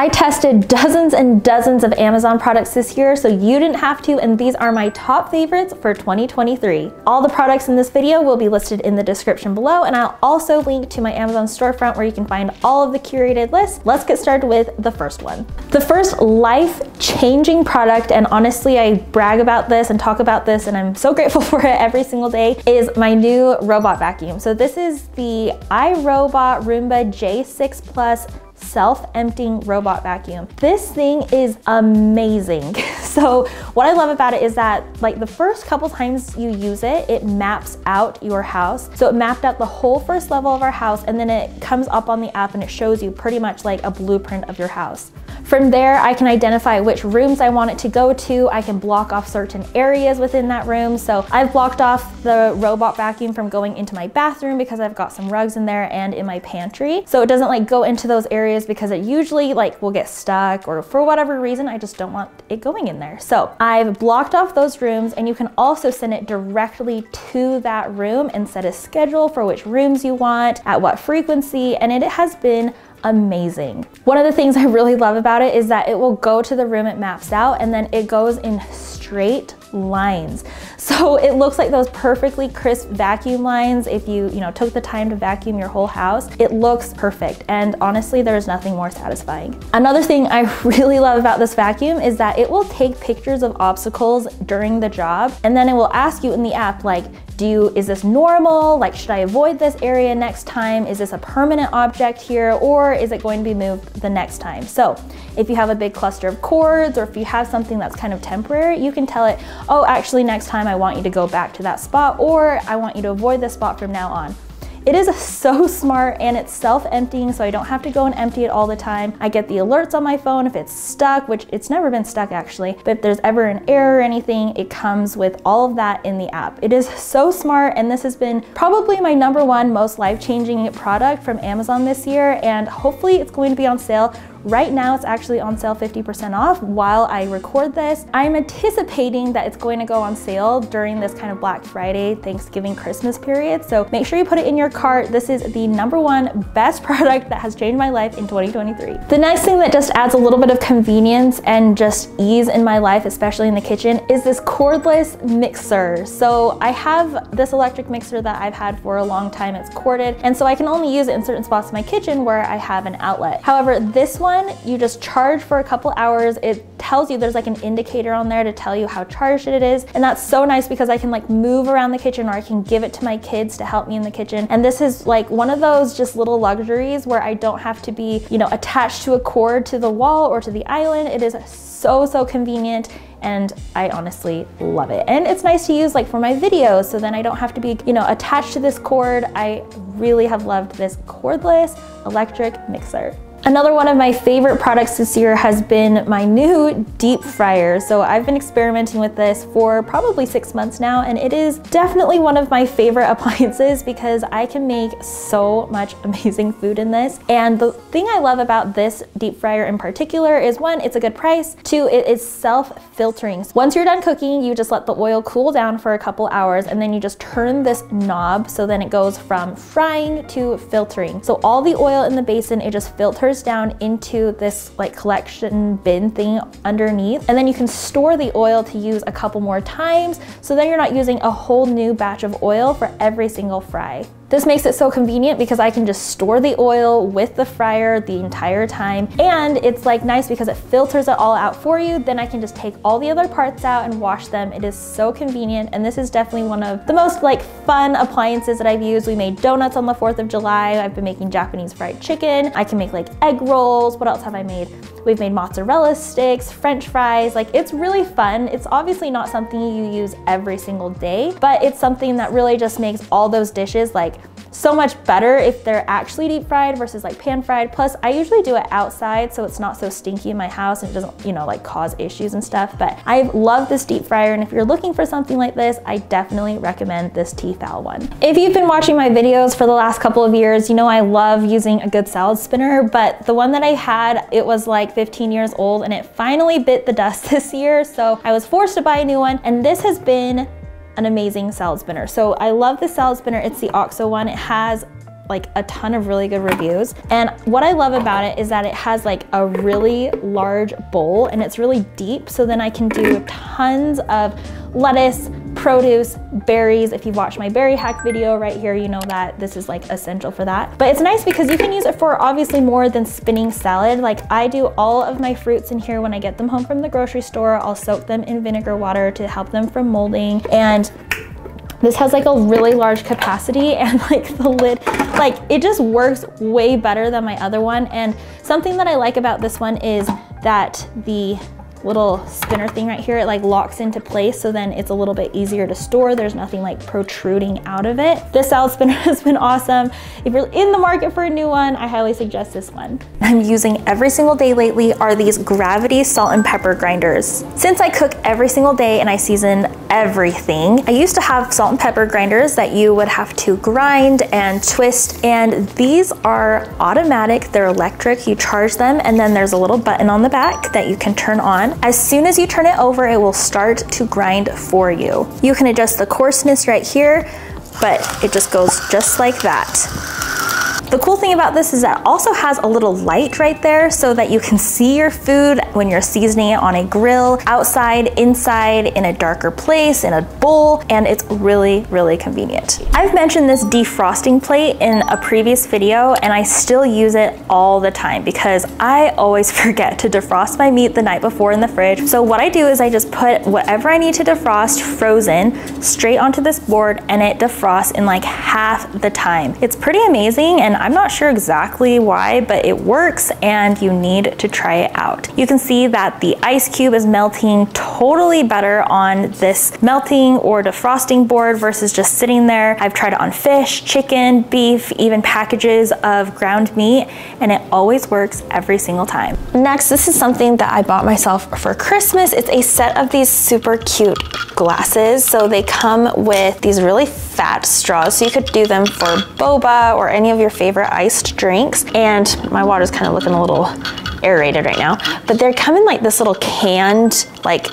I tested dozens and dozens of Amazon products this year, so you didn't have to, and these are my top favorites for 2023. All the products in this video will be listed in the description below, and I'll also link to my Amazon storefront where you can find all of the curated lists. Let's get started with the first one. The first life-changing product, and honestly, I brag about this and talk about this, and I'm so grateful for it every single day, is my new robot vacuum. So this is the iRobot Roomba J6 Plus self-emptying robot vacuum. This thing is amazing. So what I love about it is that like the first couple times you use it, it maps out your house. So it mapped out the whole first level of our house and then it comes up on the app and it shows you pretty much like a blueprint of your house. From there, I can identify which rooms I want it to go to. I can block off certain areas within that room. So I've blocked off the robot vacuum from going into my bathroom because I've got some rugs in there and in my pantry. So it doesn't like go into those areas because it usually like will get stuck or for whatever reason, I just don't want it going in there. So I've blocked off those rooms and you can also send it directly to that room and set a schedule for which rooms you want, at what frequency, and it has been amazing. One of the things I really love about it is that it will go to the room it maps out and then it goes in straight lines. So it looks like those perfectly crisp vacuum lines if you, you know, took the time to vacuum your whole house. It looks perfect and honestly there's nothing more satisfying. Another thing I really love about this vacuum is that it will take pictures of obstacles during the job and then it will ask you in the app like, do you, is this normal? Like, should I avoid this area next time? Is this a permanent object here? Or is it going to be moved the next time? So if you have a big cluster of cords or if you have something that's kind of temporary, you can tell it, oh, actually next time I want you to go back to that spot or I want you to avoid this spot from now on. It is so smart and it's self-emptying so I don't have to go and empty it all the time. I get the alerts on my phone if it's stuck, which it's never been stuck actually, but if there's ever an error or anything, it comes with all of that in the app. It is so smart and this has been probably my number one most life-changing product from Amazon this year and hopefully it's going to be on sale Right now it's actually on sale 50% off while I record this. I'm anticipating that it's going to go on sale during this kind of Black Friday, Thanksgiving, Christmas period. So make sure you put it in your cart. This is the number one best product that has changed my life in 2023. The next thing that just adds a little bit of convenience and just ease in my life, especially in the kitchen, is this cordless mixer. So I have this electric mixer that I've had for a long time. It's corded. And so I can only use it in certain spots in my kitchen where I have an outlet. However, this one one, you just charge for a couple hours. It tells you there's like an indicator on there to tell you how charged it is. And that's so nice because I can like move around the kitchen or I can give it to my kids to help me in the kitchen. And this is like one of those just little luxuries where I don't have to be, you know, attached to a cord to the wall or to the island. It is so, so convenient and I honestly love it. And it's nice to use like for my videos so then I don't have to be, you know, attached to this cord. I really have loved this cordless electric mixer. Another one of my favorite products this year has been my new deep fryer. So I've been experimenting with this for probably six months now and it is definitely one of my favorite appliances because I can make so much amazing food in this. And the thing I love about this deep fryer in particular is one, it's a good price. Two, it is self-filtering. Once you're done cooking, you just let the oil cool down for a couple hours and then you just turn this knob so then it goes from frying to filtering. So all the oil in the basin, it just filters down into this like collection bin thing underneath. And then you can store the oil to use a couple more times. So then you're not using a whole new batch of oil for every single fry. This makes it so convenient because I can just store the oil with the fryer the entire time. And it's like nice because it filters it all out for you. Then I can just take all the other parts out and wash them. It is so convenient. And this is definitely one of the most like fun appliances that I've used. We made donuts on the 4th of July. I've been making Japanese fried chicken. I can make like egg rolls. What else have I made? We've made mozzarella sticks, french fries. Like it's really fun. It's obviously not something you use every single day, but it's something that really just makes all those dishes like so much better if they're actually deep fried versus like pan fried. Plus I usually do it outside so it's not so stinky in my house and it doesn't, you know, like cause issues and stuff. But I love this deep fryer and if you're looking for something like this, I definitely recommend this T-fal one. If you've been watching my videos for the last couple of years, you know I love using a good salad spinner, but the one that I had, it was like 15 years old and it finally bit the dust this year. So I was forced to buy a new one and this has been an amazing salad spinner. So I love the salad spinner. It's the OXO one. It has like a ton of really good reviews. And what I love about it is that it has like a really large bowl and it's really deep. So then I can do tons of lettuce, produce, berries. If you've watched my berry hack video right here, you know that this is like essential for that. But it's nice because you can use it for obviously more than spinning salad. Like I do all of my fruits in here when I get them home from the grocery store. I'll soak them in vinegar water to help them from molding. And this has like a really large capacity and like the lid, like it just works way better than my other one. And something that I like about this one is that the little spinner thing right here, it like locks into place so then it's a little bit easier to store. There's nothing like protruding out of it. This salad spinner has been awesome. If you're in the market for a new one, I highly suggest this one. I'm using every single day lately are these Gravity salt and pepper grinders. Since I cook every single day and I season everything, I used to have salt and pepper grinders that you would have to grind and twist and these are automatic, they're electric, you charge them and then there's a little button on the back that you can turn on as soon as you turn it over, it will start to grind for you. You can adjust the coarseness right here, but it just goes just like that. The cool thing about this is that it also has a little light right there so that you can see your food when you're seasoning it on a grill, outside, inside, in a darker place, in a bowl, and it's really, really convenient. I've mentioned this defrosting plate in a previous video and I still use it all the time because I always forget to defrost my meat the night before in the fridge. So what I do is I just put whatever I need to defrost frozen straight onto this board and it defrosts in like half the time. It's pretty amazing and I'm not sure exactly why, but it works and you need to try it out. You can see that the ice cube is melting totally better on this melting or defrosting board versus just sitting there. I've tried it on fish, chicken, beef, even packages of ground meat, and it always works every single time. Next, this is something that I bought myself for Christmas. It's a set of these super cute glasses. So they come with these really fat straws. So you could do them for boba or any of your favorite iced drinks. And my water's kind of looking a little aerated right now, but they're coming like this little canned, like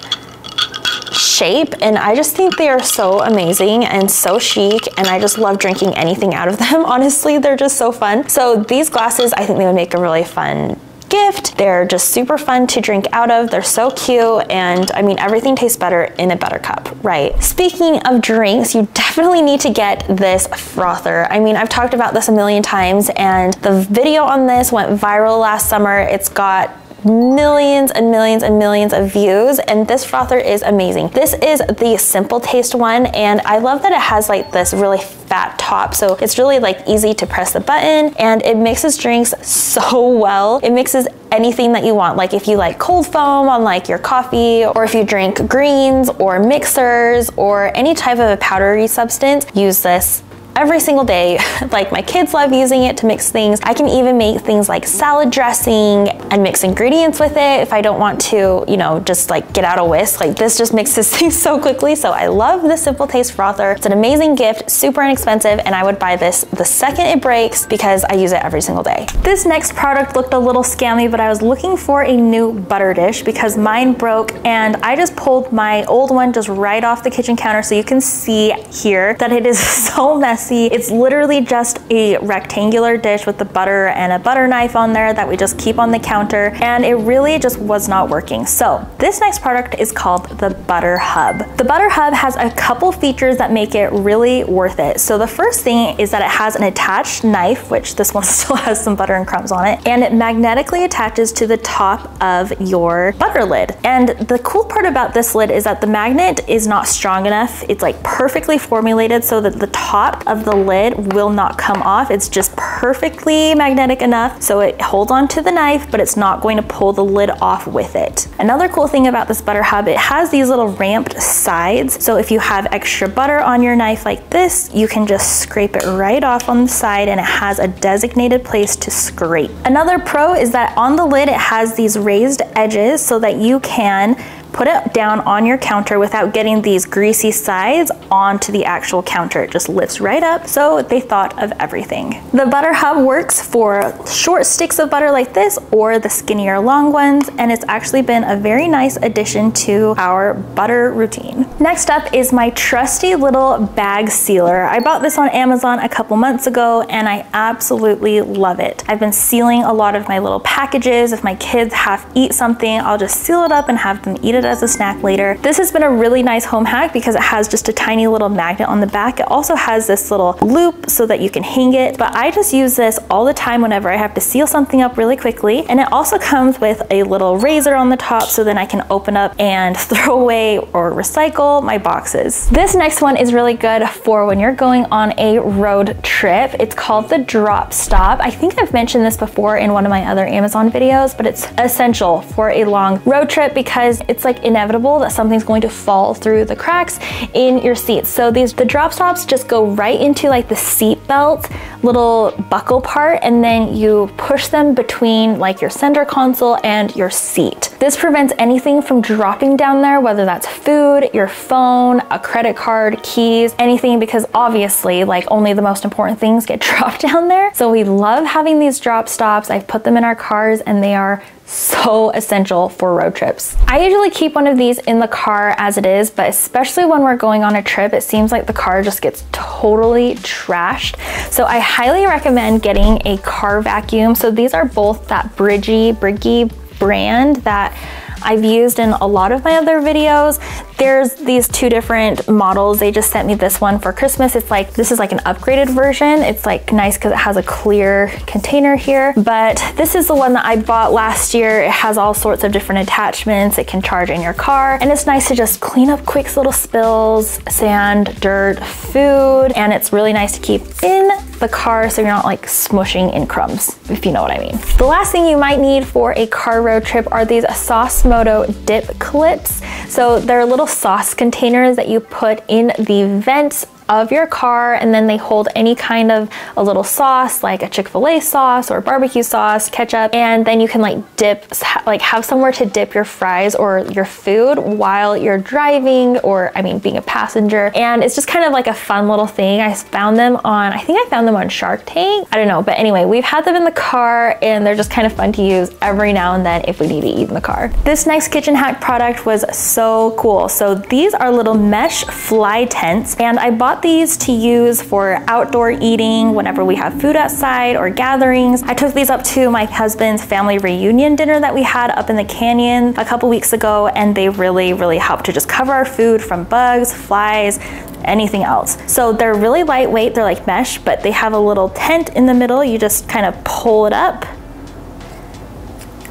shape and I just think they are so amazing and so chic and I just love drinking anything out of them. Honestly, they're just so fun. So these glasses, I think they would make a really fun gift. They're just super fun to drink out of. They're so cute. And I mean, everything tastes better in a better cup, right? Speaking of drinks, you definitely need to get this frother. I mean, I've talked about this a million times and the video on this went viral last summer. It's got millions and millions and millions of views and this frother is amazing. This is the simple taste one and I love that it has like this really fat top so it's really like easy to press the button and it mixes drinks so well. It mixes anything that you want like if you like cold foam on like your coffee or if you drink greens or mixers or any type of a powdery substance use this every single day. like my kids love using it to mix things. I can even make things like salad dressing and mix ingredients with it if I don't want to, you know, just like get out a whisk. Like this just mixes things so quickly. So I love the Simple Taste Frother. It's an amazing gift, super inexpensive, and I would buy this the second it breaks because I use it every single day. This next product looked a little scammy, but I was looking for a new butter dish because mine broke and I just pulled my old one just right off the kitchen counter so you can see here that it is so messy It's literally just a rectangular dish with the butter and a butter knife on there that we just keep on the counter and it really just was not working. So this next product is called the Butter Hub. The Butter Hub has a couple features that make it really worth it. So the first thing is that it has an attached knife, which this one still has some butter and crumbs on it, and it magnetically attaches to the top of your butter lid. And the cool part about this lid is that the magnet is not strong enough. It's like perfectly formulated so that the top of of the lid will not come off. It's just perfectly magnetic enough so it holds on to the knife, but it's not going to pull the lid off with it. Another cool thing about this butter hub, it has these little ramped sides. So if you have extra butter on your knife like this, you can just scrape it right off on the side and it has a designated place to scrape. Another pro is that on the lid, it has these raised edges so that you can put it down on your counter without getting these greasy sides onto the actual counter. It just lifts right up. So they thought of everything. The butter hub works for short sticks of butter like this or the skinnier long ones. And it's actually been a very nice addition to our butter routine. Next up is my trusty little bag sealer. I bought this on Amazon a couple months ago and I absolutely love it. I've been sealing a lot of my little packages. If my kids have eat something, I'll just seal it up and have them eat it as a snack later. This has been a really nice home hack because it has just a tiny little magnet on the back. It also has this little loop so that you can hang it, but I just use this all the time whenever I have to seal something up really quickly. And it also comes with a little razor on the top so then I can open up and throw away or recycle my boxes. This next one is really good for when you're going on a road trip. It's called the Drop Stop. I think I've mentioned this before in one of my other Amazon videos, but it's essential for a long road trip because it's like inevitable that something's going to fall through the cracks in your seats. So these the drop stops just go right into like the seat belt little buckle part and then you push them between like your center console and your seat. This prevents anything from dropping down there, whether that's food, your phone, a credit card, keys, anything, because obviously like only the most important things get dropped down there. So we love having these drop stops. I've put them in our cars and they are so essential for road trips. I usually keep one of these in the car as it is, but especially when we're going on a trip, it seems like the car just gets totally trashed. So I highly recommend getting a car vacuum. So these are both that Bridgie, Brigii brand that I've used in a lot of my other videos. There's these two different models. They just sent me this one for Christmas. It's like, this is like an upgraded version. It's like nice because it has a clear container here. But this is the one that I bought last year. It has all sorts of different attachments. It can charge in your car. And it's nice to just clean up quick little spills, sand, dirt, food. And it's really nice to keep in the car so you're not like smushing in crumbs, if you know what I mean. The last thing you might need for a car road trip are these Saucemoto dip clips. So they're little sauce containers that you put in the vents of your car and then they hold any kind of a little sauce like a Chick-fil-A sauce or barbecue sauce, ketchup, and then you can like dip, like have somewhere to dip your fries or your food while you're driving or I mean being a passenger. And it's just kind of like a fun little thing. I found them on, I think I found them on Shark Tank. I don't know, but anyway, we've had them in the car and they're just kind of fun to use every now and then if we need to eat in the car. This next kitchen hack product was so cool. So these are little mesh fly tents and I bought these to use for outdoor eating whenever we have food outside or gatherings. I took these up to my husband's family reunion dinner that we had up in the canyon a couple weeks ago and they really, really help to just cover our food from bugs, flies, anything else. So they're really lightweight, they're like mesh, but they have a little tent in the middle. You just kind of pull it up.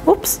Oops.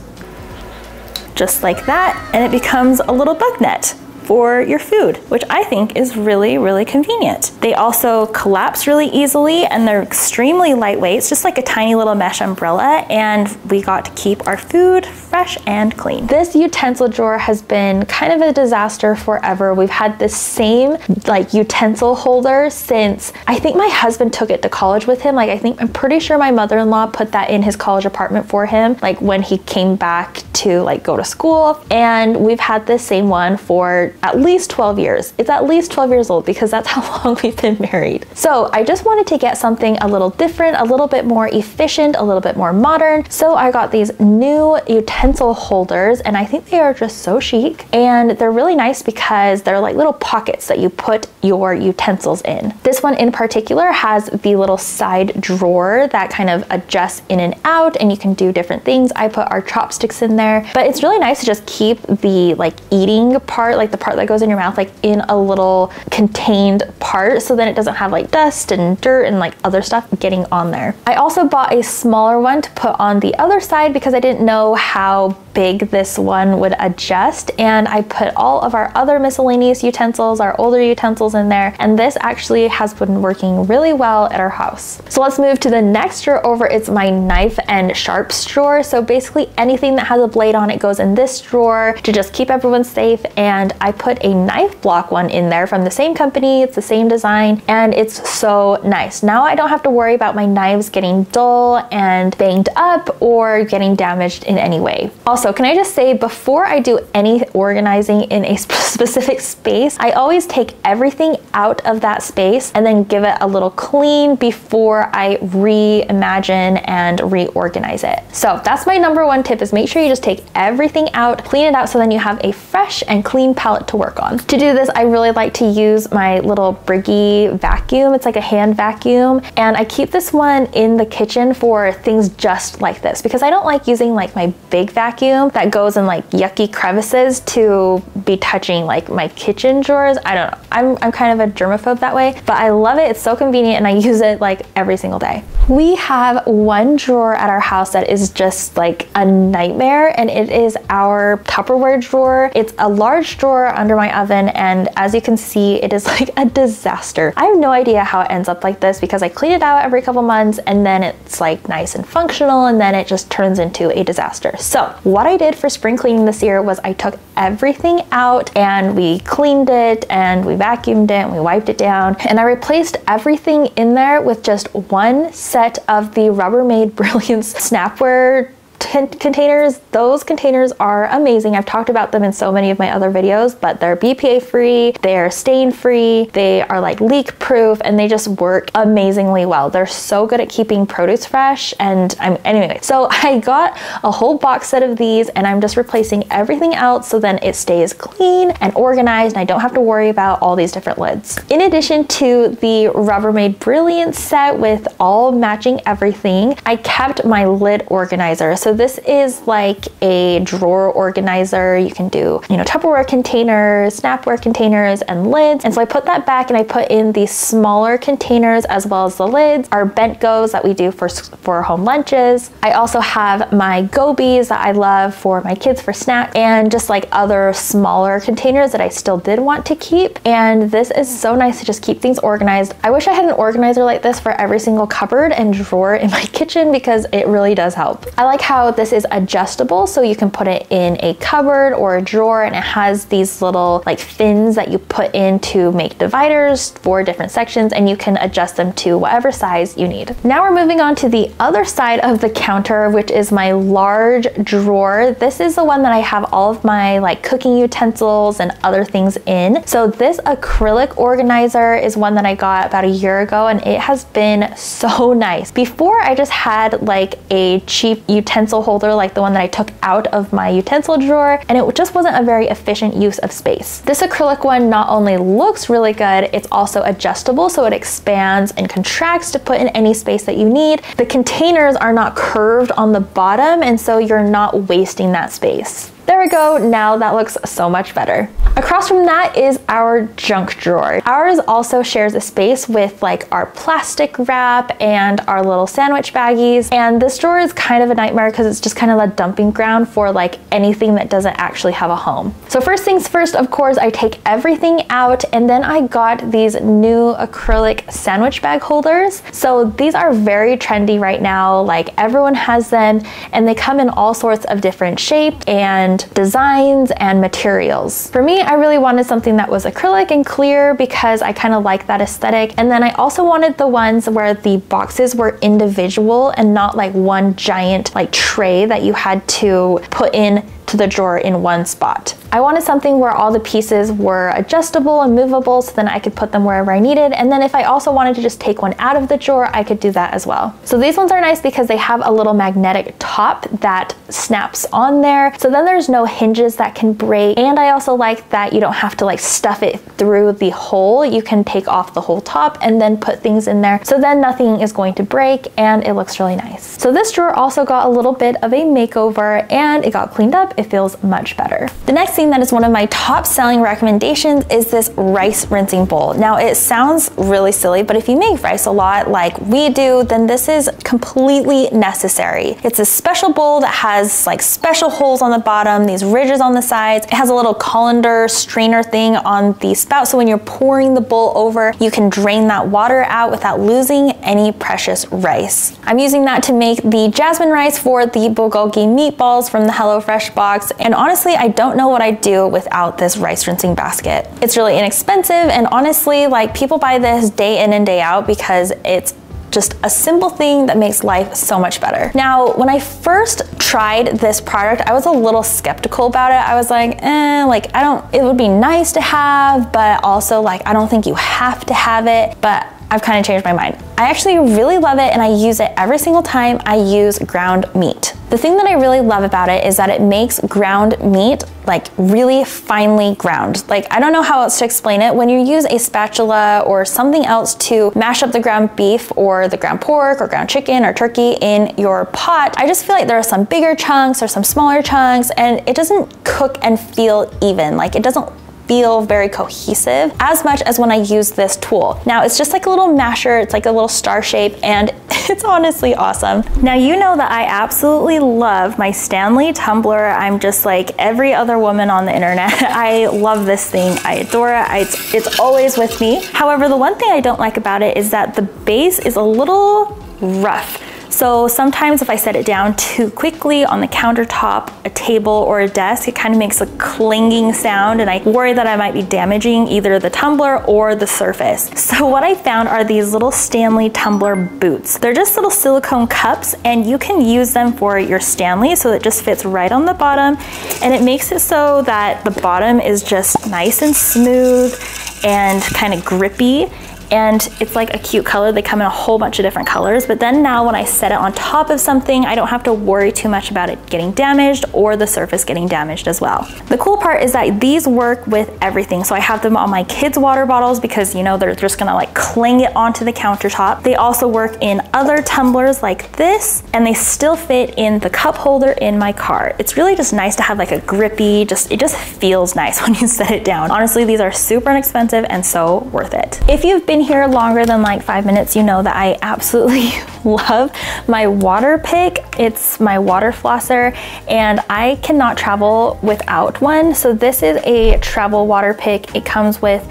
Just like that, and it becomes a little bug net for your food, which I think is really, really convenient. They also collapse really easily and they're extremely lightweight. It's just like a tiny little mesh umbrella and we got to keep our food fresh and clean. This utensil drawer has been kind of a disaster forever. We've had the same like utensil holder since I think my husband took it to college with him. Like I think I'm pretty sure my mother-in-law put that in his college apartment for him like when he came back to like go to school and we've had this same one for at least 12 years. It's at least 12 years old because that's how long we've been married. So I just wanted to get something a little different, a little bit more efficient, a little bit more modern. So I got these new utensil holders and I think they are just so chic and they're really nice because they're like little pockets that you put your utensils in. This one in particular has the little side drawer that kind of adjusts in and out and you can do different things. I put our chopsticks in there, but it's really nice to just keep the like eating part, like the part that goes in your mouth like in a little contained part so then it doesn't have like dust and dirt and like other stuff getting on there. I also bought a smaller one to put on the other side because I didn't know how big this one would adjust and I put all of our other miscellaneous utensils, our older utensils in there and this actually has been working really well at our house. So let's move to the next drawer over. It's my knife and sharps drawer. So basically anything that has a blade on it goes in this drawer to just keep everyone safe and I put a knife block one in there from the same company, it's the same design and it's so nice. Now I don't have to worry about my knives getting dull and banged up or getting damaged in any way. Also Also, can I just say before I do any organizing in a specific space, I always take everything out of that space and then give it a little clean before I reimagine and reorganize it. So that's my number one tip is make sure you just take everything out, clean it out so then you have a fresh and clean palette to work on. To do this, I really like to use my little Brigii vacuum. It's like a hand vacuum. And I keep this one in the kitchen for things just like this because I don't like using like my big vacuum that goes in like yucky crevices to be touching like my kitchen drawers. I don't know. I'm, I'm kind of a germaphobe that way, but I love it. It's so convenient and I use it like every single day. We have one drawer at our house that is just like a nightmare and it is our Tupperware drawer. It's a large drawer under my oven and as you can see, it is like a disaster. I have no idea how it ends up like this because I clean it out every couple months and then it's like nice and functional and then it just turns into a disaster. So what I did for spring cleaning this year was I took everything out and we cleaned it and we vacuumed it and we wiped it down. And I replaced everything in there with just one set of the Rubbermaid Brilliance Snapware containers. Those containers are amazing. I've talked about them in so many of my other videos, but they're BPA free, they're stain free, they are like leak proof, and they just work amazingly well. They're so good at keeping produce fresh. And I'm anyway, so I got a whole box set of these and I'm just replacing everything else so then it stays clean and organized and I don't have to worry about all these different lids. In addition to the Rubbermaid Brilliance set with all matching everything, I kept my lid organizer. So this is like a drawer organizer. You can do, you know, Tupperware containers, Snapware containers, and lids. And so I put that back and I put in the smaller containers as well as the lids, our Bentgos that we do for, for home lunches. I also have my gobies that I love for my kids for snack and just like other smaller containers that I still did want to keep. And this is so nice to just keep things organized. I wish I had an organizer like this for every single cupboard and drawer in my kitchen because it really does help. I like how this is adjustable so you can put it in a cupboard or a drawer and it has these little like fins that you put in to make dividers for different sections and you can adjust them to whatever size you need. Now we're moving on to the other side of the counter which is my large drawer. This is the one that I have all of my like cooking utensils and other things in. So this acrylic organizer is one that I got about a year ago and it has been so nice. Before I just had like a cheap utensil utensil holder like the one that I took out of my utensil drawer and it just wasn't a very efficient use of space. This acrylic one not only looks really good, it's also adjustable so it expands and contracts to put in any space that you need. The containers are not curved on the bottom and so you're not wasting that space. There we go, now that looks so much better. Across from that is our junk drawer. Ours also shares a space with like our plastic wrap and our little sandwich baggies. And this drawer is kind of a nightmare because it's just kind of a dumping ground for like anything that doesn't actually have a home. So first things first, of course, I take everything out and then I got these new acrylic sandwich bag holders. So these are very trendy right now. Like everyone has them and they come in all sorts of different shapes and designs and materials. For me, I really wanted something that was acrylic and clear because I kind of like that aesthetic. And then I also wanted the ones where the boxes were individual and not like one giant like tray that you had to put in to the drawer in one spot. I wanted something where all the pieces were adjustable and movable so then I could put them wherever I needed. And then if I also wanted to just take one out of the drawer, I could do that as well. So these ones are nice because they have a little magnetic top that snaps on there. So then there's no hinges that can break. And I also like that you don't have to like stuff it through the hole. You can take off the whole top and then put things in there. So then nothing is going to break and it looks really nice. So this drawer also got a little bit of a makeover and it got cleaned up. It feels much better. The next thing that is one of my top selling recommendations is this rice rinsing bowl. Now it sounds really silly, but if you make rice a lot like we do, then this is completely necessary. It's a special bowl that has like special holes on the bottom, these ridges on the sides. It has a little colander strainer thing on the spout. So when you're pouring the bowl over, you can drain that water out without losing any precious rice. I'm using that to make the jasmine rice for the bulgogi meatballs from the HelloFresh box. And honestly, I don't know what I'd do without this rice rinsing basket. It's really inexpensive and honestly, like people buy this day in and day out because it's just a simple thing that makes life so much better. Now, when I first tried this product, I was a little skeptical about it. I was like, eh, like I don't, it would be nice to have, but also like, I don't think you have to have it, but I've kind of changed my mind. I actually really love it and I use it every single time I use ground meat. The thing that I really love about it is that it makes ground meat like really finely ground. Like I don't know how else to explain it. When you use a spatula or something else to mash up the ground beef or the ground pork or ground chicken or turkey in your pot, I just feel like there are some bigger chunks or some smaller chunks and it doesn't cook and feel even. Like it doesn't feel very cohesive as much as when I use this tool. Now it's just like a little masher, it's like a little star shape and it's honestly awesome. Now you know that I absolutely love my Stanley tumbler. I'm just like every other woman on the internet. I love this thing, I adore it, I, it's, it's always with me. However, the one thing I don't like about it is that the base is a little rough. So sometimes if I set it down too quickly on the countertop, a table or a desk, it kind of makes a clanging sound and I worry that I might be damaging either the tumbler or the surface. So what I found are these little Stanley tumbler boots. They're just little silicone cups and you can use them for your Stanley so it just fits right on the bottom and it makes it so that the bottom is just nice and smooth and kind of grippy and it's like a cute color. They come in a whole bunch of different colors, but then now when I set it on top of something, I don't have to worry too much about it getting damaged or the surface getting damaged as well. The cool part is that these work with everything. So I have them on my kids' water bottles because you know, they're just gonna like cling it onto the countertop. They also work in other tumblers like this, and they still fit in the cup holder in my car. It's really just nice to have like a grippy, just it just feels nice when you set it down. Honestly, these are super inexpensive and so worth it. If you've been been here longer than like five minutes, you know that I absolutely love my water pick. It's my water flosser and I cannot travel without one. So this is a travel water pick. It comes with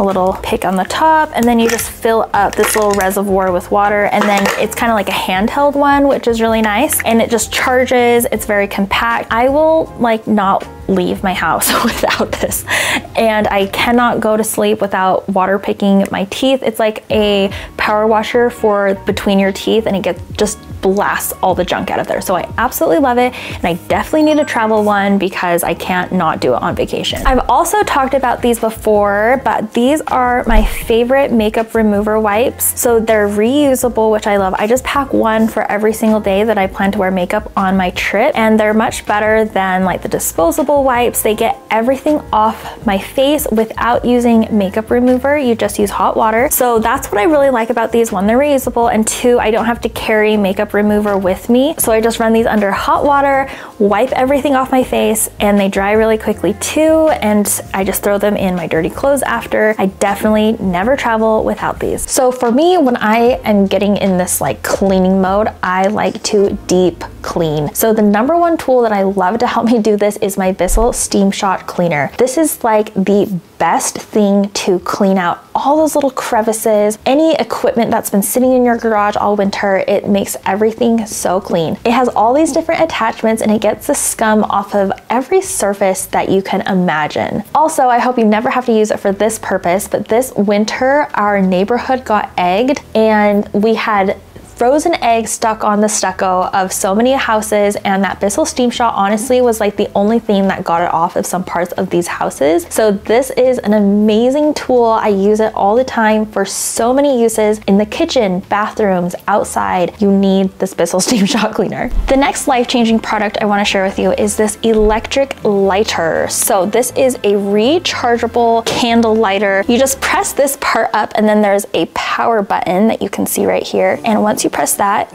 a little pick on the top and then you just fill up this little reservoir with water and then it's kind of like a handheld one which is really nice and it just charges it's very compact I will like not leave my house without this and I cannot go to sleep without water picking my teeth it's like a power washer for between your teeth and it gets just blasts all the junk out of there. So I absolutely love it and I definitely need a travel one because I can't not do it on vacation. I've also talked about these before, but these are my favorite makeup remover wipes. So they're reusable, which I love. I just pack one for every single day that I plan to wear makeup on my trip and they're much better than like the disposable wipes. They get everything off my face without using makeup remover. You just use hot water. So that's what I really like about these. One, they're reusable and two, I don't have to carry makeup remover with me. So I just run these under hot water, wipe everything off my face, and they dry really quickly too. And I just throw them in my dirty clothes after. I definitely never travel without these. So for me, when I am getting in this like cleaning mode, I like to deep clean. So the number one tool that I love to help me do this is my Steam Shot Cleaner. This is like the best thing to clean out all those little crevices, any equipment that's been sitting in your garage all winter, it makes everything so clean. It has all these different attachments and it gets the scum off of every surface that you can imagine. Also, I hope you never have to use it for this purpose, but this winter our neighborhood got egged and we had frozen eggs stuck on the stucco of so many houses and that Bissell Steam Shot honestly was like the only thing that got it off of some parts of these houses. So this is an amazing tool. I use it all the time for so many uses in the kitchen, bathrooms, outside. You need this Bissell Steam Shot cleaner. The next life-changing product I wanna share with you is this electric lighter. So this is a rechargeable candle lighter. You just press this part up and then there's a power button that you can see right here. And once you press that,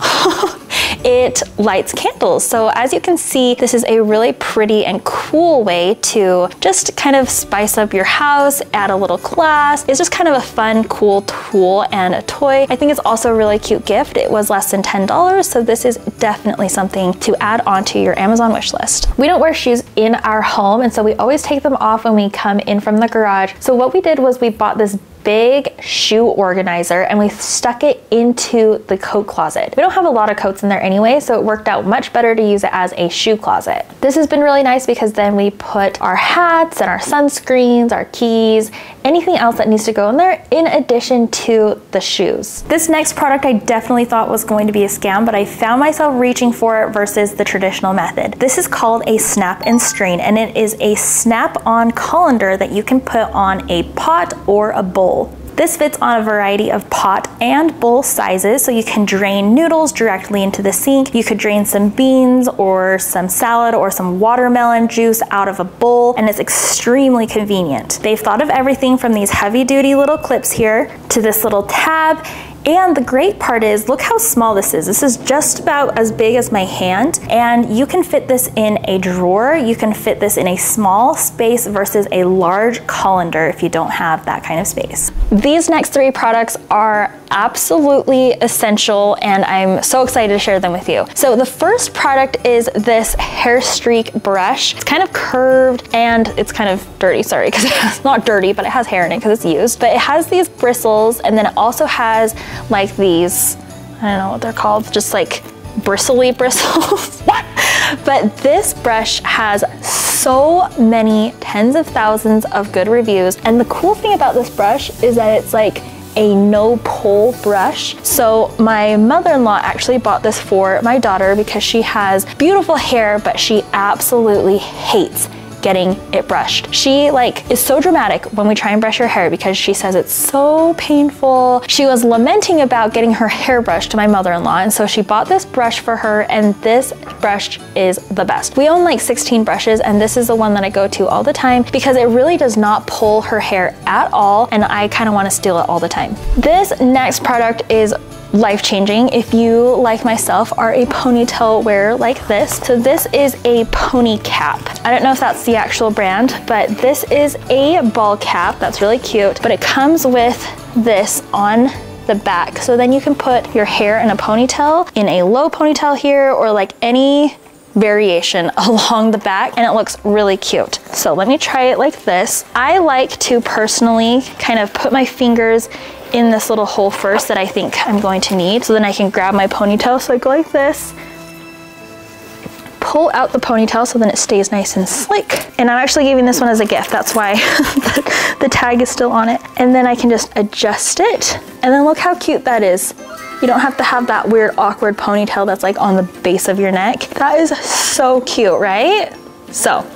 it lights candles. So as you can see, this is a really pretty and cool way to just kind of spice up your house, add a little class. It's just kind of a fun, cool tool and a toy. I think it's also a really cute gift. It was less than $10, so this is definitely something to add onto your Amazon wish list. We don't wear shoes in our home, and so we always take them off when we come in from the garage. So what we did was we bought this big shoe organizer and we stuck it into the coat closet. We don't have a lot of coats in there anyway, so it worked out much better to use it as a shoe closet. This has been really nice because then we put our hats and our sunscreens, our keys, anything else that needs to go in there in addition to the shoes. This next product I definitely thought was going to be a scam, but I found myself reaching for it versus the traditional method. This is called a snap and strain and it is a snap-on colander that you can put on a pot or a bowl. This fits on a variety of pot and bowl sizes, so you can drain noodles directly into the sink. You could drain some beans or some salad or some watermelon juice out of a bowl, and it's extremely convenient. They've thought of everything from these heavy duty little clips here to this little tab and the great part is, look how small this is. This is just about as big as my hand, and you can fit this in a drawer. You can fit this in a small space versus a large colander if you don't have that kind of space. These next three products are absolutely essential and I'm so excited to share them with you. So the first product is this hair streak brush. It's kind of curved and it's kind of dirty, sorry, because it's not dirty, but it has hair in it because it's used. But it has these bristles and then it also has like these, I don't know what they're called, just like bristly bristles. but this brush has so many tens of thousands of good reviews. And the cool thing about this brush is that it's like a no pull brush. So my mother-in-law actually bought this for my daughter because she has beautiful hair, but she absolutely hates getting it brushed. She like is so dramatic when we try and brush her hair because she says it's so painful. She was lamenting about getting her hair brushed to my mother-in-law and so she bought this brush for her and this brush is the best. We own like 16 brushes and this is the one that I go to all the time because it really does not pull her hair at all and I kind of want to steal it all the time. This next product is life-changing if you, like myself, are a ponytail wearer like this. So this is a pony cap. I don't know if that's the actual brand, but this is a ball cap that's really cute, but it comes with this on the back. So then you can put your hair in a ponytail, in a low ponytail here, or like any variation along the back and it looks really cute. So let me try it like this. I like to personally kind of put my fingers in this little hole first that I think I'm going to need. So then I can grab my ponytail. So I go like this, pull out the ponytail so then it stays nice and slick. And I'm actually giving this one as a gift. That's why the, tag is still on it. And then I can just adjust it. And then look how cute that is. You don't have to have that weird awkward ponytail that's like on the base of your neck. That is so cute, right? So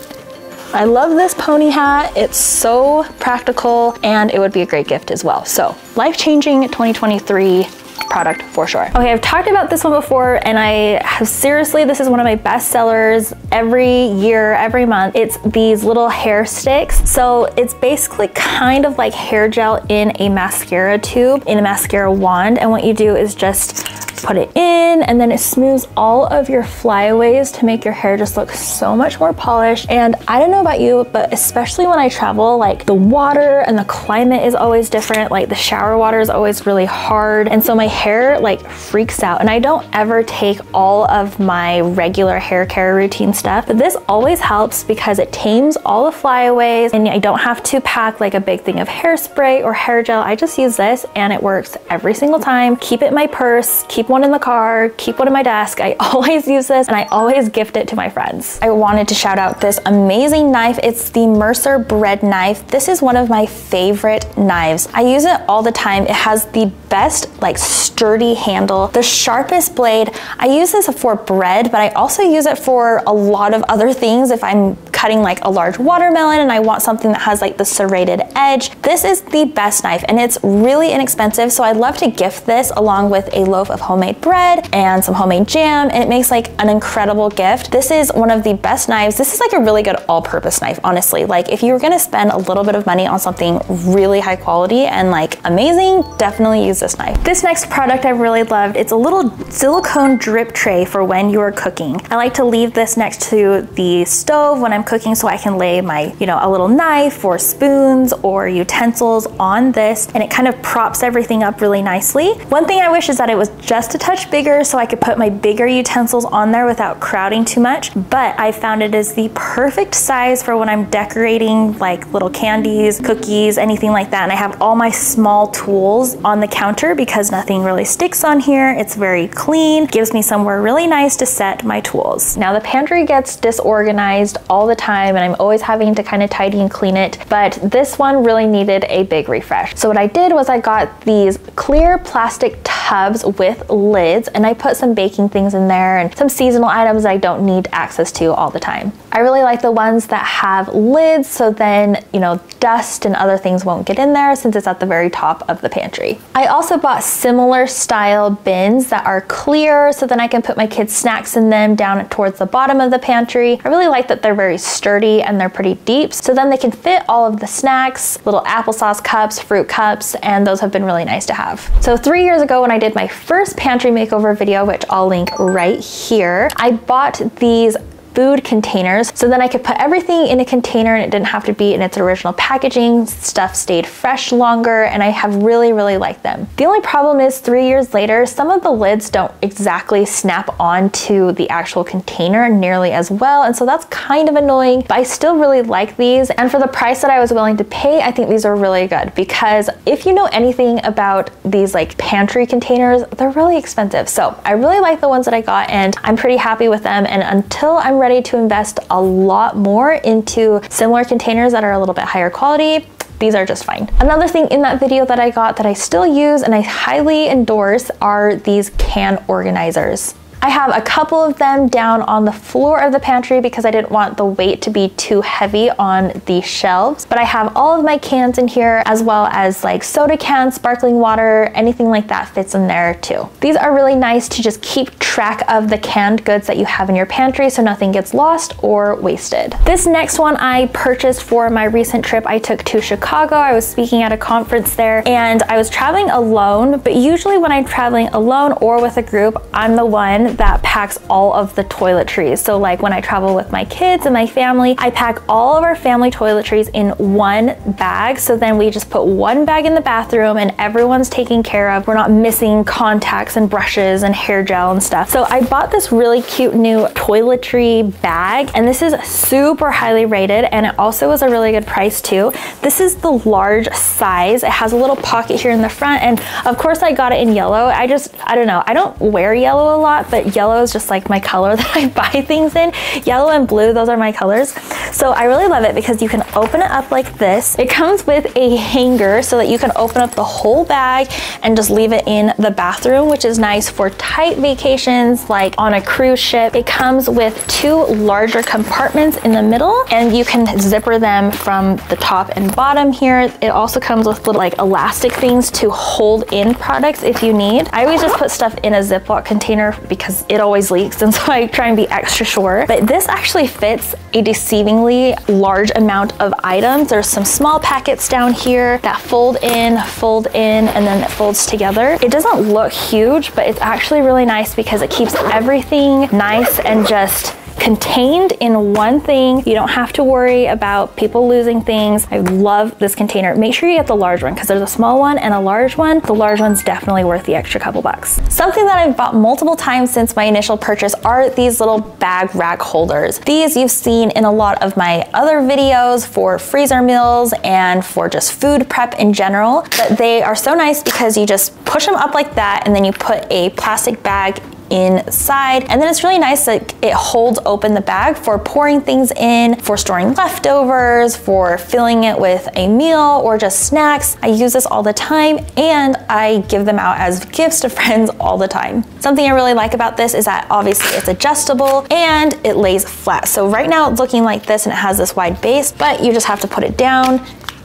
I love this pony hat. It's so practical and it would be a great gift as well. So life-changing 2023 product for sure. Okay, I've talked about this one before and I have seriously, this is one of my best sellers every year, every month. It's these little hair sticks. So it's basically kind of like hair gel in a mascara tube, in a mascara wand. And what you do is just put it in and then it smooths all of your flyaways to make your hair just look so much more polished. And I don't know about you, but especially when I travel, like the water and the climate is always different. Like the shower water is always really hard. And so my hair like freaks out and I don't ever take all of my regular hair care routine stuff, but this always helps because it tames all the flyaways and I don't have to pack like a big thing of hairspray or hair gel. I just use this and it works every single time. Keep it in my purse, keep one in the car, keep one in my desk. I always use this and I always gift it to my friends. I wanted to shout out this amazing knife. It's the Mercer bread knife. This is one of my favorite knives. I use it all the time. It has the best like sturdy handle, the sharpest blade. I use this for bread, but I also use it for a lot of other things if I'm cutting like a large watermelon and I want something that has like the serrated edge. This is the best knife and it's really inexpensive. So I'd love to gift this along with a loaf of homemade bread and some homemade jam. And it makes like an incredible gift. This is one of the best knives. This is like a really good all-purpose knife, honestly. Like if you were gonna spend a little bit of money on something really high quality and like amazing, definitely use this knife. This next product I really loved, it's a little silicone drip tray for when you're cooking. I like to leave this next to the stove when I'm cooking so I can lay my, you know, a little knife or spoons or utensils on this and it kind of props everything up really nicely. One thing I wish is that it was just a touch bigger so I could put my bigger utensils on there without crowding too much, but I found it is the perfect size for when I'm decorating like little candies, cookies, anything like that. And I have all my small tools on the counter because nothing really sticks on here. It's very clean, gives me somewhere really nice to set my tools. Now the pantry gets disorganized all the time and I'm always having to kind of tidy and clean it, but this one really needed a big refresh. So what I did was I got these clear plastic tubs with lids and I put some baking things in there and some seasonal items I don't need access to all the time. I really like the ones that have lids so then, you know, dust and other things won't get in there since it's at the very top of the pantry. I also bought similar style bins that are clear so then I can put my kids' snacks in them down towards the bottom of the pantry. I really like that they're very sturdy and they're pretty deep so then they can fit all of the snacks, little applesauce cups, fruit cups, and those have been really nice to have. So three years ago when I did my first pantry makeover video, which I'll link right here, I bought these food containers. So then I could put everything in a container and it didn't have to be in its original packaging. Stuff stayed fresh longer and I have really, really liked them. The only problem is three years later, some of the lids don't exactly snap onto the actual container nearly as well. And so that's kind of annoying, but I still really like these. And for the price that I was willing to pay, I think these are really good because if you know anything about these like pantry containers, they're really expensive. So I really like the ones that I got and I'm pretty happy with them. And until I'm ready to invest a lot more into similar containers that are a little bit higher quality, these are just fine. Another thing in that video that I got that I still use and I highly endorse are these can organizers. I have a couple of them down on the floor of the pantry because I didn't want the weight to be too heavy on the shelves. But I have all of my cans in here as well as like soda cans, sparkling water, anything like that fits in there too. These are really nice to just keep track of the canned goods that you have in your pantry so nothing gets lost or wasted. This next one I purchased for my recent trip I took to Chicago. I was speaking at a conference there and I was traveling alone, but usually when I'm traveling alone or with a group, I'm the one that packs all of the toiletries. So like when I travel with my kids and my family, I pack all of our family toiletries in one bag. So then we just put one bag in the bathroom and everyone's taken care of. We're not missing contacts and brushes and hair gel and stuff. So I bought this really cute new toiletry bag and this is super highly rated and it also is a really good price too. This is the large size. It has a little pocket here in the front and of course I got it in yellow. I just, I don't know, I don't wear yellow a lot, but yellow is just like my color that I buy things in. Yellow and blue, those are my colors. So I really love it because you can open it up like this. It comes with a hanger so that you can open up the whole bag and just leave it in the bathroom, which is nice for tight vacations like on a cruise ship. It comes with two larger compartments in the middle and you can zipper them from the top and bottom here. It also comes with little like elastic things to hold in products if you need. I always just put stuff in a Ziploc container because because it always leaks and so I try and be extra sure. But this actually fits a deceivingly large amount of items. There's some small packets down here that fold in, fold in, and then it folds together. It doesn't look huge, but it's actually really nice because it keeps everything nice and just contained in one thing. You don't have to worry about people losing things. I love this container. Make sure you get the large one because there's a small one and a large one. The large one's definitely worth the extra couple bucks. Something that I've bought multiple times since my initial purchase are these little bag rack holders. These you've seen in a lot of my other videos for freezer meals and for just food prep in general, but they are so nice because you just push them up like that and then you put a plastic bag inside. And then it's really nice that it holds open the bag for pouring things in, for storing leftovers, for filling it with a meal or just snacks. I use this all the time and I give them out as gifts to friends all the time. Something I really like about this is that obviously it's adjustable and it lays flat. So right now it's looking like this and it has this wide base, but you just have to put it down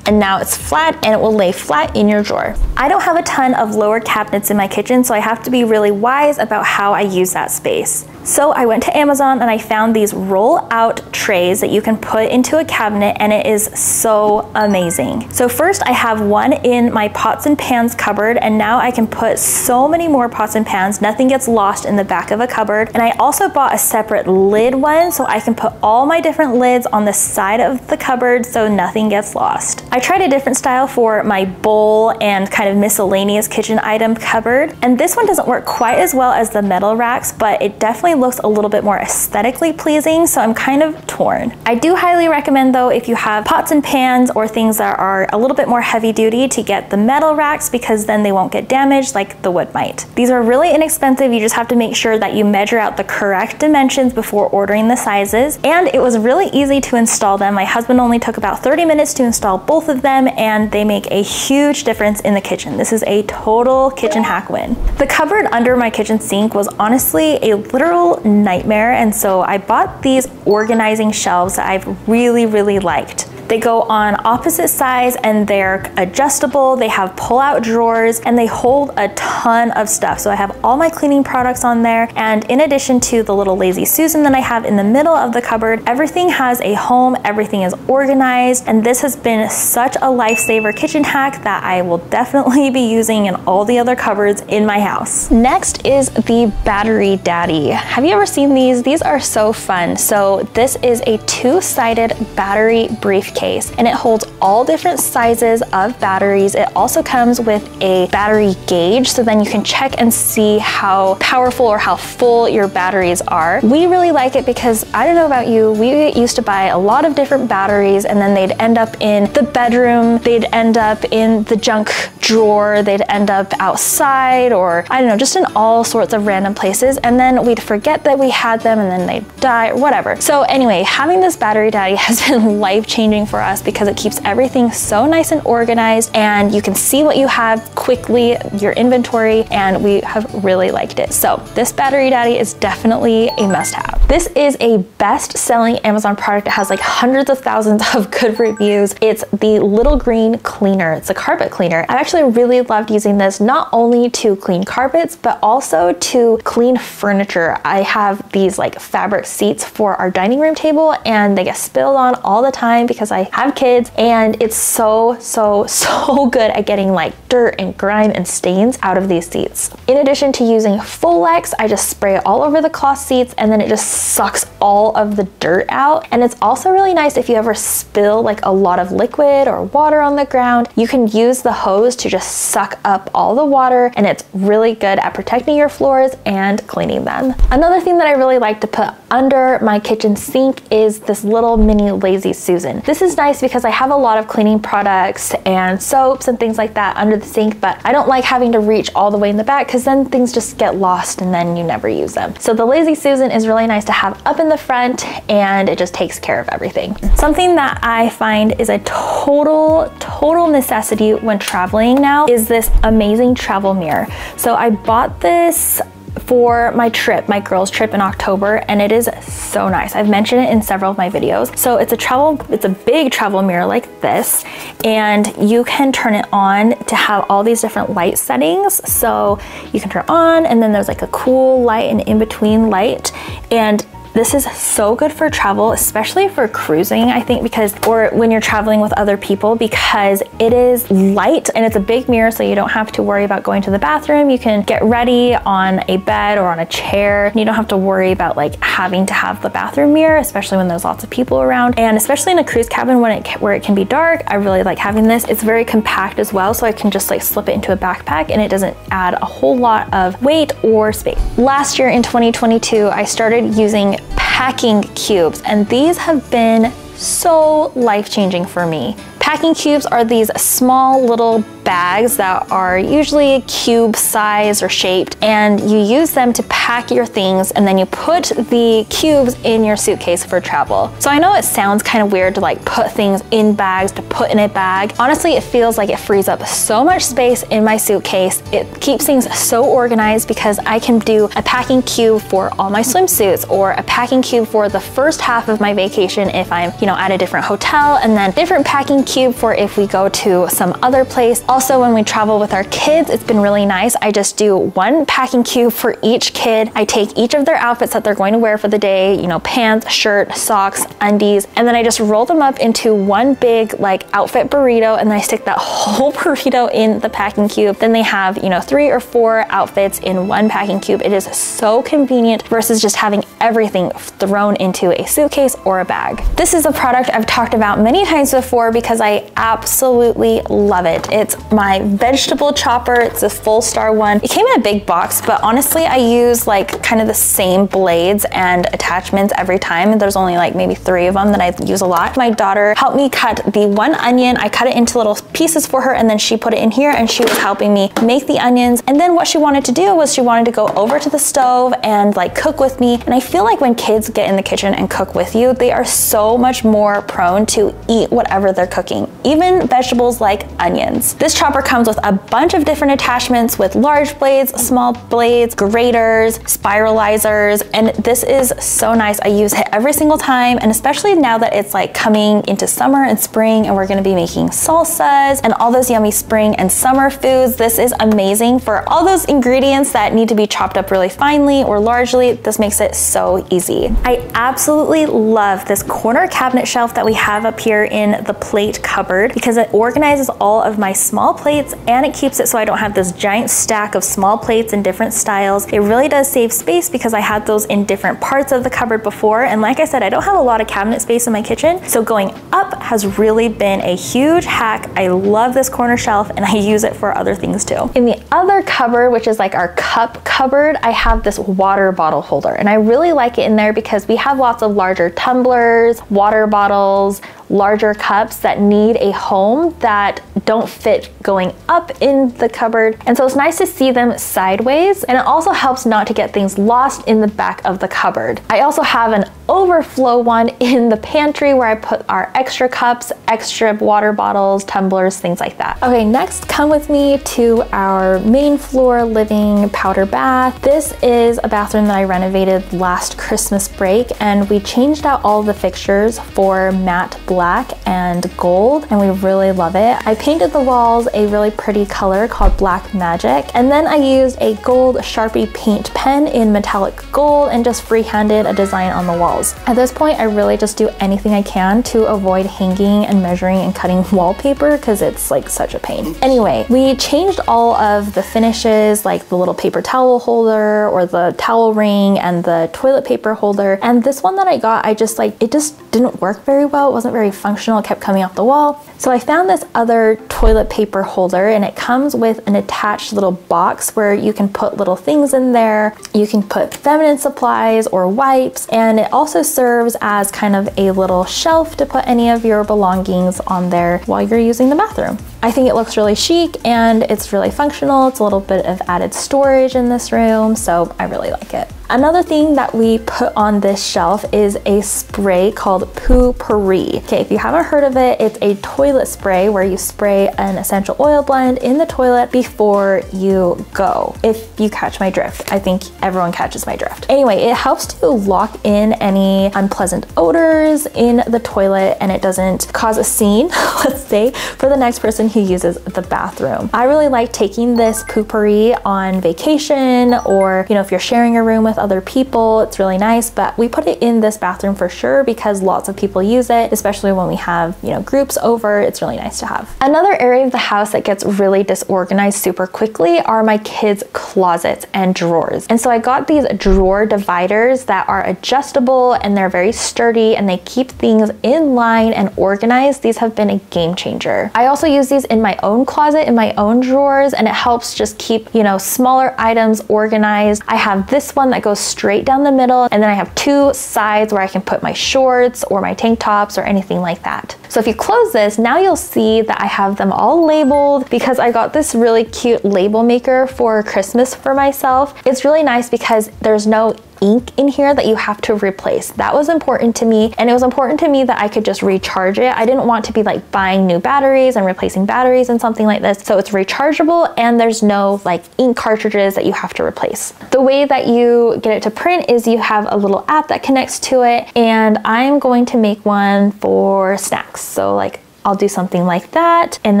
and now it's flat and it will lay flat in your drawer. I don't have a ton of lower cabinets in my kitchen, so I have to be really wise about how I use that space. So I went to Amazon and I found these roll out trays that you can put into a cabinet and it is so amazing. So first I have one in my pots and pans cupboard and now I can put so many more pots and pans. Nothing gets lost in the back of a cupboard. And I also bought a separate lid one so I can put all my different lids on the side of the cupboard so nothing gets lost. Tried a different style for my bowl and kind of miscellaneous kitchen item cupboard. And this one doesn't work quite as well as the metal racks, but it definitely looks a little bit more aesthetically pleasing, so I'm kind of torn. I do highly recommend though if you have pots and pans or things that are a little bit more heavy duty to get the metal racks because then they won't get damaged like the wood might. These are really inexpensive, you just have to make sure that you measure out the correct dimensions before ordering the sizes, and it was really easy to install them. My husband only took about 30 minutes to install both of them, and they make a huge difference in the kitchen. This is a total kitchen hack win. The cupboard under my kitchen sink was honestly a literal nightmare. And so I bought these organizing shelves that I've really, really liked. They go on opposite sides and they're adjustable. They have pull-out drawers and they hold a ton of stuff. So I have all my cleaning products on there. And in addition to the little Lazy Susan that I have in the middle of the cupboard, everything has a home, everything is organized. And this has been such a lifesaver kitchen hack that I will definitely be using in all the other cupboards in my house. Next is the Battery Daddy. Have you ever seen these? These are so fun. So this is a two-sided battery briefcase and it holds all different sizes of batteries. It also comes with a battery gauge so then you can check and see how powerful or how full your batteries are. We really like it because I don't know about you, we used to buy a lot of different batteries and then they'd end up in the bedroom, they'd end up in the junk drawer, they'd end up outside or I don't know, just in all sorts of random places. And then we'd forget that we had them and then they'd die or whatever. So anyway, having this battery daddy has been life changing for us because it keeps everything so nice and organized and you can see what you have quickly, your inventory, and we have really liked it. So this Battery Daddy is definitely a must have. This is a best selling Amazon product. It has like hundreds of thousands of good reviews. It's the Little Green Cleaner. It's a carpet cleaner. I've actually really loved using this not only to clean carpets, but also to clean furniture. I have these like fabric seats for our dining room table and they get spilled on all the time because I have kids and it's so, so, so good at getting like dirt and grime and stains out of these seats. In addition to using Folex, I just spray it all over the cloth seats and then it just sucks all of the dirt out. And it's also really nice if you ever spill like a lot of liquid or water on the ground, you can use the hose to just suck up all the water and it's really good at protecting your floors and cleaning them. Another thing that I really like to put under my kitchen sink is this little mini Lazy Susan. This is is nice because I have a lot of cleaning products and soaps and things like that under the sink, but I don't like having to reach all the way in the back because then things just get lost and then you never use them. So the Lazy Susan is really nice to have up in the front and it just takes care of everything. Something that I find is a total, total total necessity when traveling now is this amazing travel mirror. So I bought this for my trip, my girls trip in October, and it is so nice. I've mentioned it in several of my videos. So it's a travel, it's a big travel mirror like this, and you can turn it on to have all these different light settings. So you can turn on, and then there's like a cool light and in between light, and this is so good for travel, especially for cruising, I think, because, or when you're traveling with other people, because it is light and it's a big mirror, so you don't have to worry about going to the bathroom. You can get ready on a bed or on a chair. You don't have to worry about like having to have the bathroom mirror, especially when there's lots of people around. And especially in a cruise cabin when it where it can be dark, I really like having this. It's very compact as well, so I can just like slip it into a backpack and it doesn't add a whole lot of weight or space. Last year in 2022, I started using packing cubes, and these have been so life-changing for me. Packing cubes are these small little bags that are usually cube size or shaped and you use them to pack your things and then you put the cubes in your suitcase for travel. So I know it sounds kind of weird to like put things in bags to put in a bag. Honestly, it feels like it frees up so much space in my suitcase. It keeps things so organized because I can do a packing cube for all my swimsuits or a packing cube for the first half of my vacation if I'm, you know, at a different hotel and then different packing cubes cube for if we go to some other place. Also, when we travel with our kids, it's been really nice. I just do one packing cube for each kid. I take each of their outfits that they're going to wear for the day, you know, pants, shirt, socks, undies, and then I just roll them up into one big like outfit burrito and then I stick that whole burrito in the packing cube. Then they have, you know, three or four outfits in one packing cube. It is so convenient versus just having everything thrown into a suitcase or a bag. This is a product I've talked about many times before because I absolutely love it. It's my vegetable chopper. It's a Fullstar one. It came in a big box, but honestly, I use like kind of the same blades and attachments every time. There's only like maybe three of them that I use a lot. My daughter helped me cut the one onion. I cut it into little pieces for her and then she put it in here and she was helping me make the onions. And then what she wanted to do was she wanted to go over to the stove and like cook with me. And I feel like when kids get in the kitchen and cook with you, they are so much more prone to eat whatever they're cooking, even vegetables like onions. This chopper comes with a bunch of different attachments with large blades, small blades, graters, spiralizers, and this is so nice. I use it every single time, and especially now that it's like coming into summer and spring and we're gonna be making salsas and all those yummy spring and summer foods, this is amazing for all those ingredients that need to be chopped up really finely or largely. This makes it so easy. I absolutely love this corner cabinet shelf that we have up here in the plate cupboard because it organizes all of my small plates and it keeps it so I don't have this giant stack of small plates in different styles. It really does save space because I had those in different parts of the cupboard before. And like I said, I don't have a lot of cabinet space in my kitchen. So going up has really been a huge hack. I love this corner shelf and I use it for other things too. In the other cupboard, which is like our cup cupboard, I have this water bottle holder and I really like it in there because we have lots of larger tumblers, water bottles, larger cups that need a home that don't fit going up in the cupboard. And so it's nice to see them sideways and it also helps not to get things lost in the back of the cupboard. I also have an overflow one in the pantry where I put our extra cups, extra water bottles, tumblers, things like that. Okay, next come with me to our main floor living powder bath. This is a bathroom that I renovated last Christmas break and we changed out all the fixtures for matte black and gold and we really love it. I painted the walls a really pretty color called Black Magic and then I used a gold Sharpie paint pen in metallic gold and just freehanded a design on the walls. At this point, I really just do anything I can to avoid hanging and measuring and cutting wallpaper because it's like such a pain. Anyway, we changed all of the finishes like the little paper towel holder or the towel ring and the toilet paper holder. And this one that I got, I just like, it just didn't work very well. It wasn't very functional. It kept coming off the wall. So I found this other toilet paper holder and it comes with an attached little box where you can put little things in there. You can put feminine supplies or wipes and it also serves as kind of a little shelf to put any of your belongings on there while you're using the bathroom. I think it looks really chic and it's really functional. It's a little bit of added storage in this room, so I really like it. Another thing that we put on this shelf is a spray called Poo-Pourri. Okay, if you haven't heard of it, it's a toilet spray where you spray an essential oil blend in the toilet before you go. If you catch my drift, I think everyone catches my drift. Anyway, it helps to lock in any unpleasant odors in the toilet and it doesn't cause a scene, let's say, for the next person who uses the bathroom. I really like taking this Poo-Pourri on vacation or, you know, if you're sharing a room with other people. It's really nice, but we put it in this bathroom for sure because lots of people use it, especially when we have, you know, groups over. It's really nice to have. Another area of the house that gets really disorganized super quickly are my kids' closets and drawers. And so I got these drawer dividers that are adjustable and they're very sturdy and they keep things in line and organized. These have been a game changer. I also use these in my own closet, in my own drawers, and it helps just keep, you know, smaller items organized. I have this one that goes straight down the middle, and then I have two sides where I can put my shorts or my tank tops or anything like that. So if you close this, now you'll see that I have them all labeled because I got this really cute label maker for Christmas for myself. It's really nice because there's no ink in here that you have to replace. That was important to me and it was important to me that I could just recharge it. I didn't want to be like buying new batteries and replacing batteries and something like this. So it's rechargeable and there's no like ink cartridges that you have to replace. The way that you get it to print is you have a little app that connects to it and I'm going to make one for snacks. So like I'll do something like that and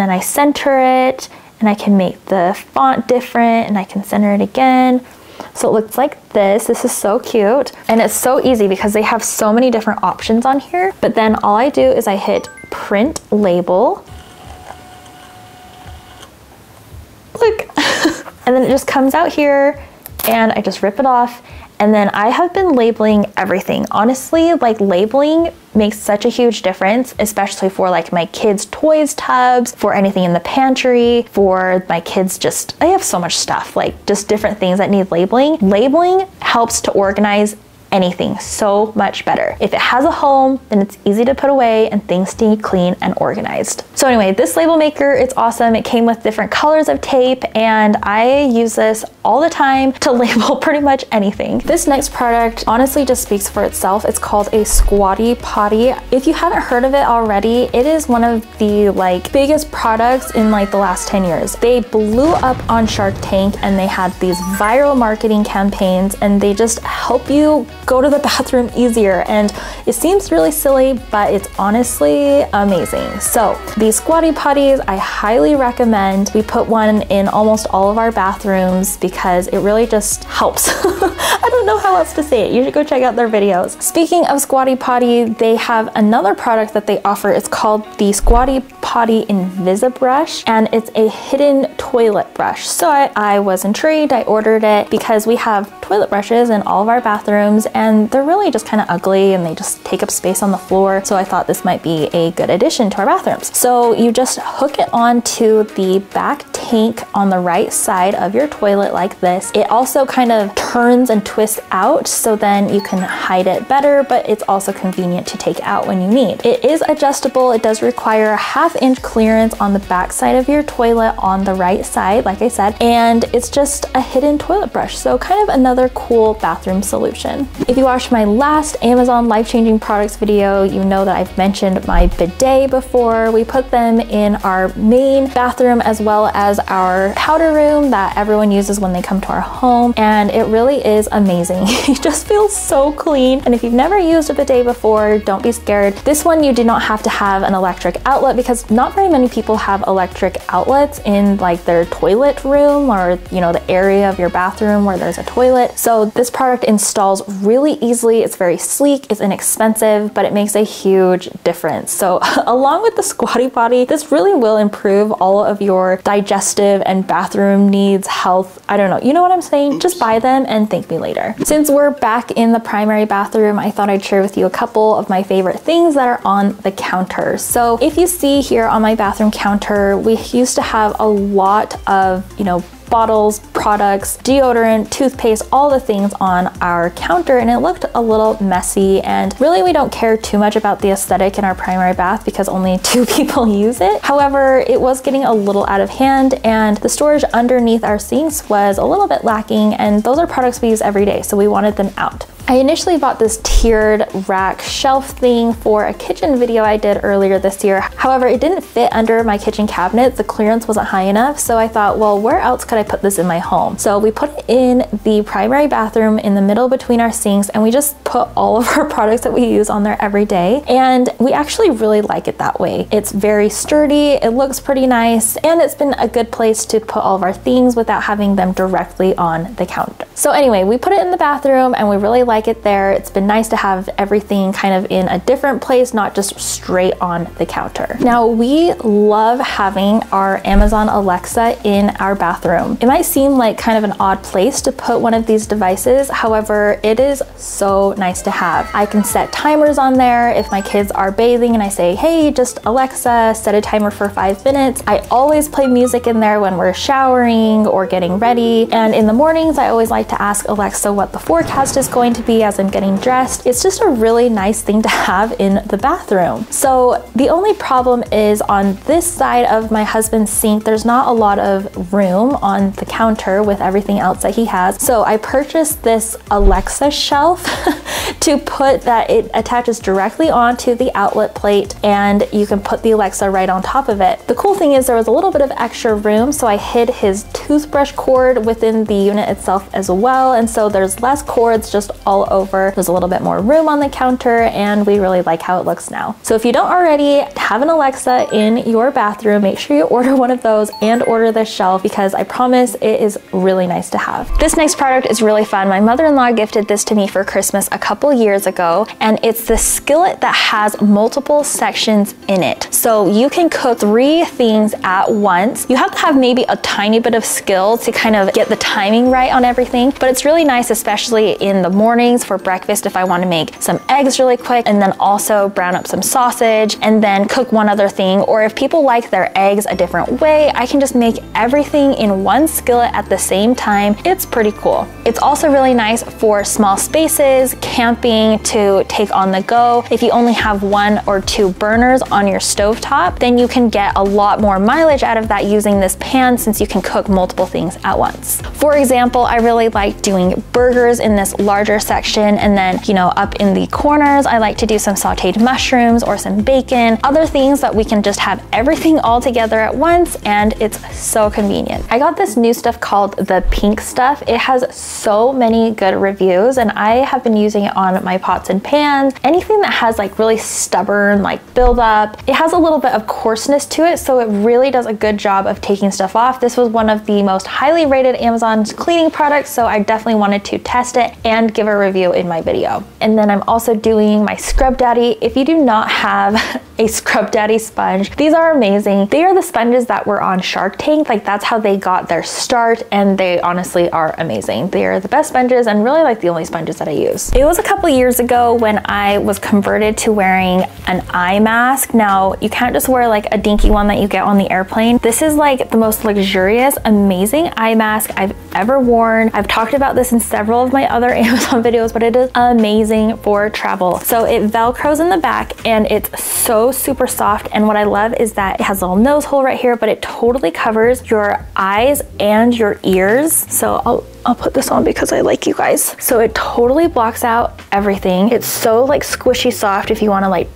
then I center it and I can make the font different and I can center it again. So it looks like this. This is so cute. And it's so easy because they have so many different options on here. But then all I do is I hit print label. Look. and then it just comes out here and I just rip it off and then I have been labeling everything. Honestly, like labeling makes such a huge difference, especially for like my kids' toys tubs, for anything in the pantry, for my kids just, I have so much stuff, like just different things that need labeling. Labeling helps to organize anything so much better. If it has a home, then it's easy to put away and things stay clean and organized. So anyway, this label maker, it's awesome. It came with different colors of tape and I use this all the time to label pretty much anything. This next product honestly just speaks for itself. It's called a Squatty Potty. If you haven't heard of it already, it is one of the like biggest products in like the last 10 years. They blew up on Shark Tank and they had these viral marketing campaigns and they just help you go to the bathroom easier. And it seems really silly, but it's honestly amazing. So these squatty potties, I highly recommend. We put one in almost all of our bathrooms because it really just helps. I don't know how else to say it. You should go check out their videos. Speaking of Squatty Potty, they have another product that they offer. It's called the Squatty Potty Invisibrush, and it's a hidden toilet brush. So I, I was intrigued. I ordered it because we have toilet brushes in all of our bathrooms and they're really just kind of ugly and they just take up space on the floor. So I thought this might be a good addition to our bathrooms. So you just hook it onto the back tank on the right side of your toilet like this. It also kind of turns and twists out so then you can hide it better, but it's also convenient to take out when you need. It is adjustable. It does require a half inch clearance on the back side of your toilet on the right side, like I said, and it's just a hidden toilet brush. So kind of another cool bathroom solution. If you watched my last Amazon life-changing products video, you know that I've mentioned my bidet before. We put them in our main bathroom as well as our powder room that everyone uses when they come to our home and it really is amazing. it just feels so clean and if you've never used a bidet before, don't be scared. This one you do not have to have an electric outlet because not very many people have electric outlets in like their toilet room or you know the area of your bathroom where there's a toilet. So this product installs really easily. It's very sleek, it's inexpensive, but it makes a huge difference. So along with the squatty potty, this really will improve all of your digestive digestive and bathroom needs, health, I don't know. You know what I'm saying? Just buy them and thank me later. Since we're back in the primary bathroom, I thought I'd share with you a couple of my favorite things that are on the counter. So if you see here on my bathroom counter, we used to have a lot of, you know, bottles, products, deodorant, toothpaste, all the things on our counter and it looked a little messy and really we don't care too much about the aesthetic in our primary bath because only two people use it. However, it was getting a little out of hand and the storage underneath our sinks was a little bit lacking and those are products we use every day so we wanted them out. I initially bought this tiered rack shelf thing for a kitchen video I did earlier this year. However, it didn't fit under my kitchen cabinet. The clearance wasn't high enough. So I thought, well, where else could I put this in my home? So we put it in the primary bathroom in the middle between our sinks and we just put all of our products that we use on there every day. And we actually really like it that way. It's very sturdy, it looks pretty nice, and it's been a good place to put all of our things without having them directly on the counter. So anyway, we put it in the bathroom and we really like it there. It's been nice to have everything kind of in a different place, not just straight on the counter. Now we love having our Amazon Alexa in our bathroom. It might seem like kind of an odd place to put one of these devices. However, it is so nice to have. I can set timers on there if my kids are bathing and I say, hey, just Alexa, set a timer for five minutes. I always play music in there when we're showering or getting ready. And in the mornings, I always like to ask Alexa what the forecast is going to be as I'm getting dressed. It's just a really nice thing to have in the bathroom. So the only problem is on this side of my husband's sink, there's not a lot of room on the counter with everything else that he has. So I purchased this Alexa shelf to put that it attaches directly onto the outlet plate and you can put the Alexa right on top of it. The cool thing is there was a little bit of extra room so I hid his toothbrush cord within the unit itself as well and so there's less cords just all over. There's a little bit more room on the counter and we really like how it looks now. So if you don't already have an Alexa in your bathroom, make sure you order one of those and order this shelf because I promise it is really nice to have. This next product is really fun. My mother-in-law gifted this to me for Christmas a couple years ago and it's the skillet that has multiple sections in it. So you can cook three things at once. You have to have maybe a tiny bit of skill to kind of get the timing right on everything, but it's really nice, especially in the mornings for breakfast if I want to make some eggs really quick and then also brown up some sausage and then cook one other thing. Or if people like their eggs a different way, I can just make everything in one skillet at the same time. It's pretty cool. It's also really nice for small spaces, camping, to take on the go. If you only have one or two burners on your stove top, then you can get a lot more mileage out of that using this pan since you can cook multiple things at once. For example, I really like doing burgers in this larger section and then, you know, up in the corners, I like to do some sauteed mushrooms or some bacon, other things that we can just have everything all together at once and it's so convenient. I got this new stuff called the pink stuff. It has so many good reviews and I have been using it on my pots and pans. Anything that has like really stubborn like buildup, it has a little bit of coarseness to it so it really does a good job of taking stuff off. This was one of the most highly rated Amazon cleaning products so I definitely wanted to test it and give a review in my video. And then I'm also doing my Scrub Daddy. If you do not have a Scrub Daddy sponge, these are amazing. They are the sponges that were on Shark Tank. Like that's how they got their start and they honestly are amazing. They are the best sponges and really like the only sponges that I use. It was a couple years ago when I was converted to wearing an eye mask. Now you can't just wear like a dinky one that you get on the airplane. This is like the most luxurious, amazing eye mask I've ever worn. I've talked about this in several of my other Amazon videos, but it is amazing for travel. So it velcros in the back and it's so super soft. And what I love is that it has a little nose hole right here, but it totally covers your eyes and your ears. So I'll I'll put this on because I like you guys. So it totally blocks out everything. It's so like squishy soft if you wanna like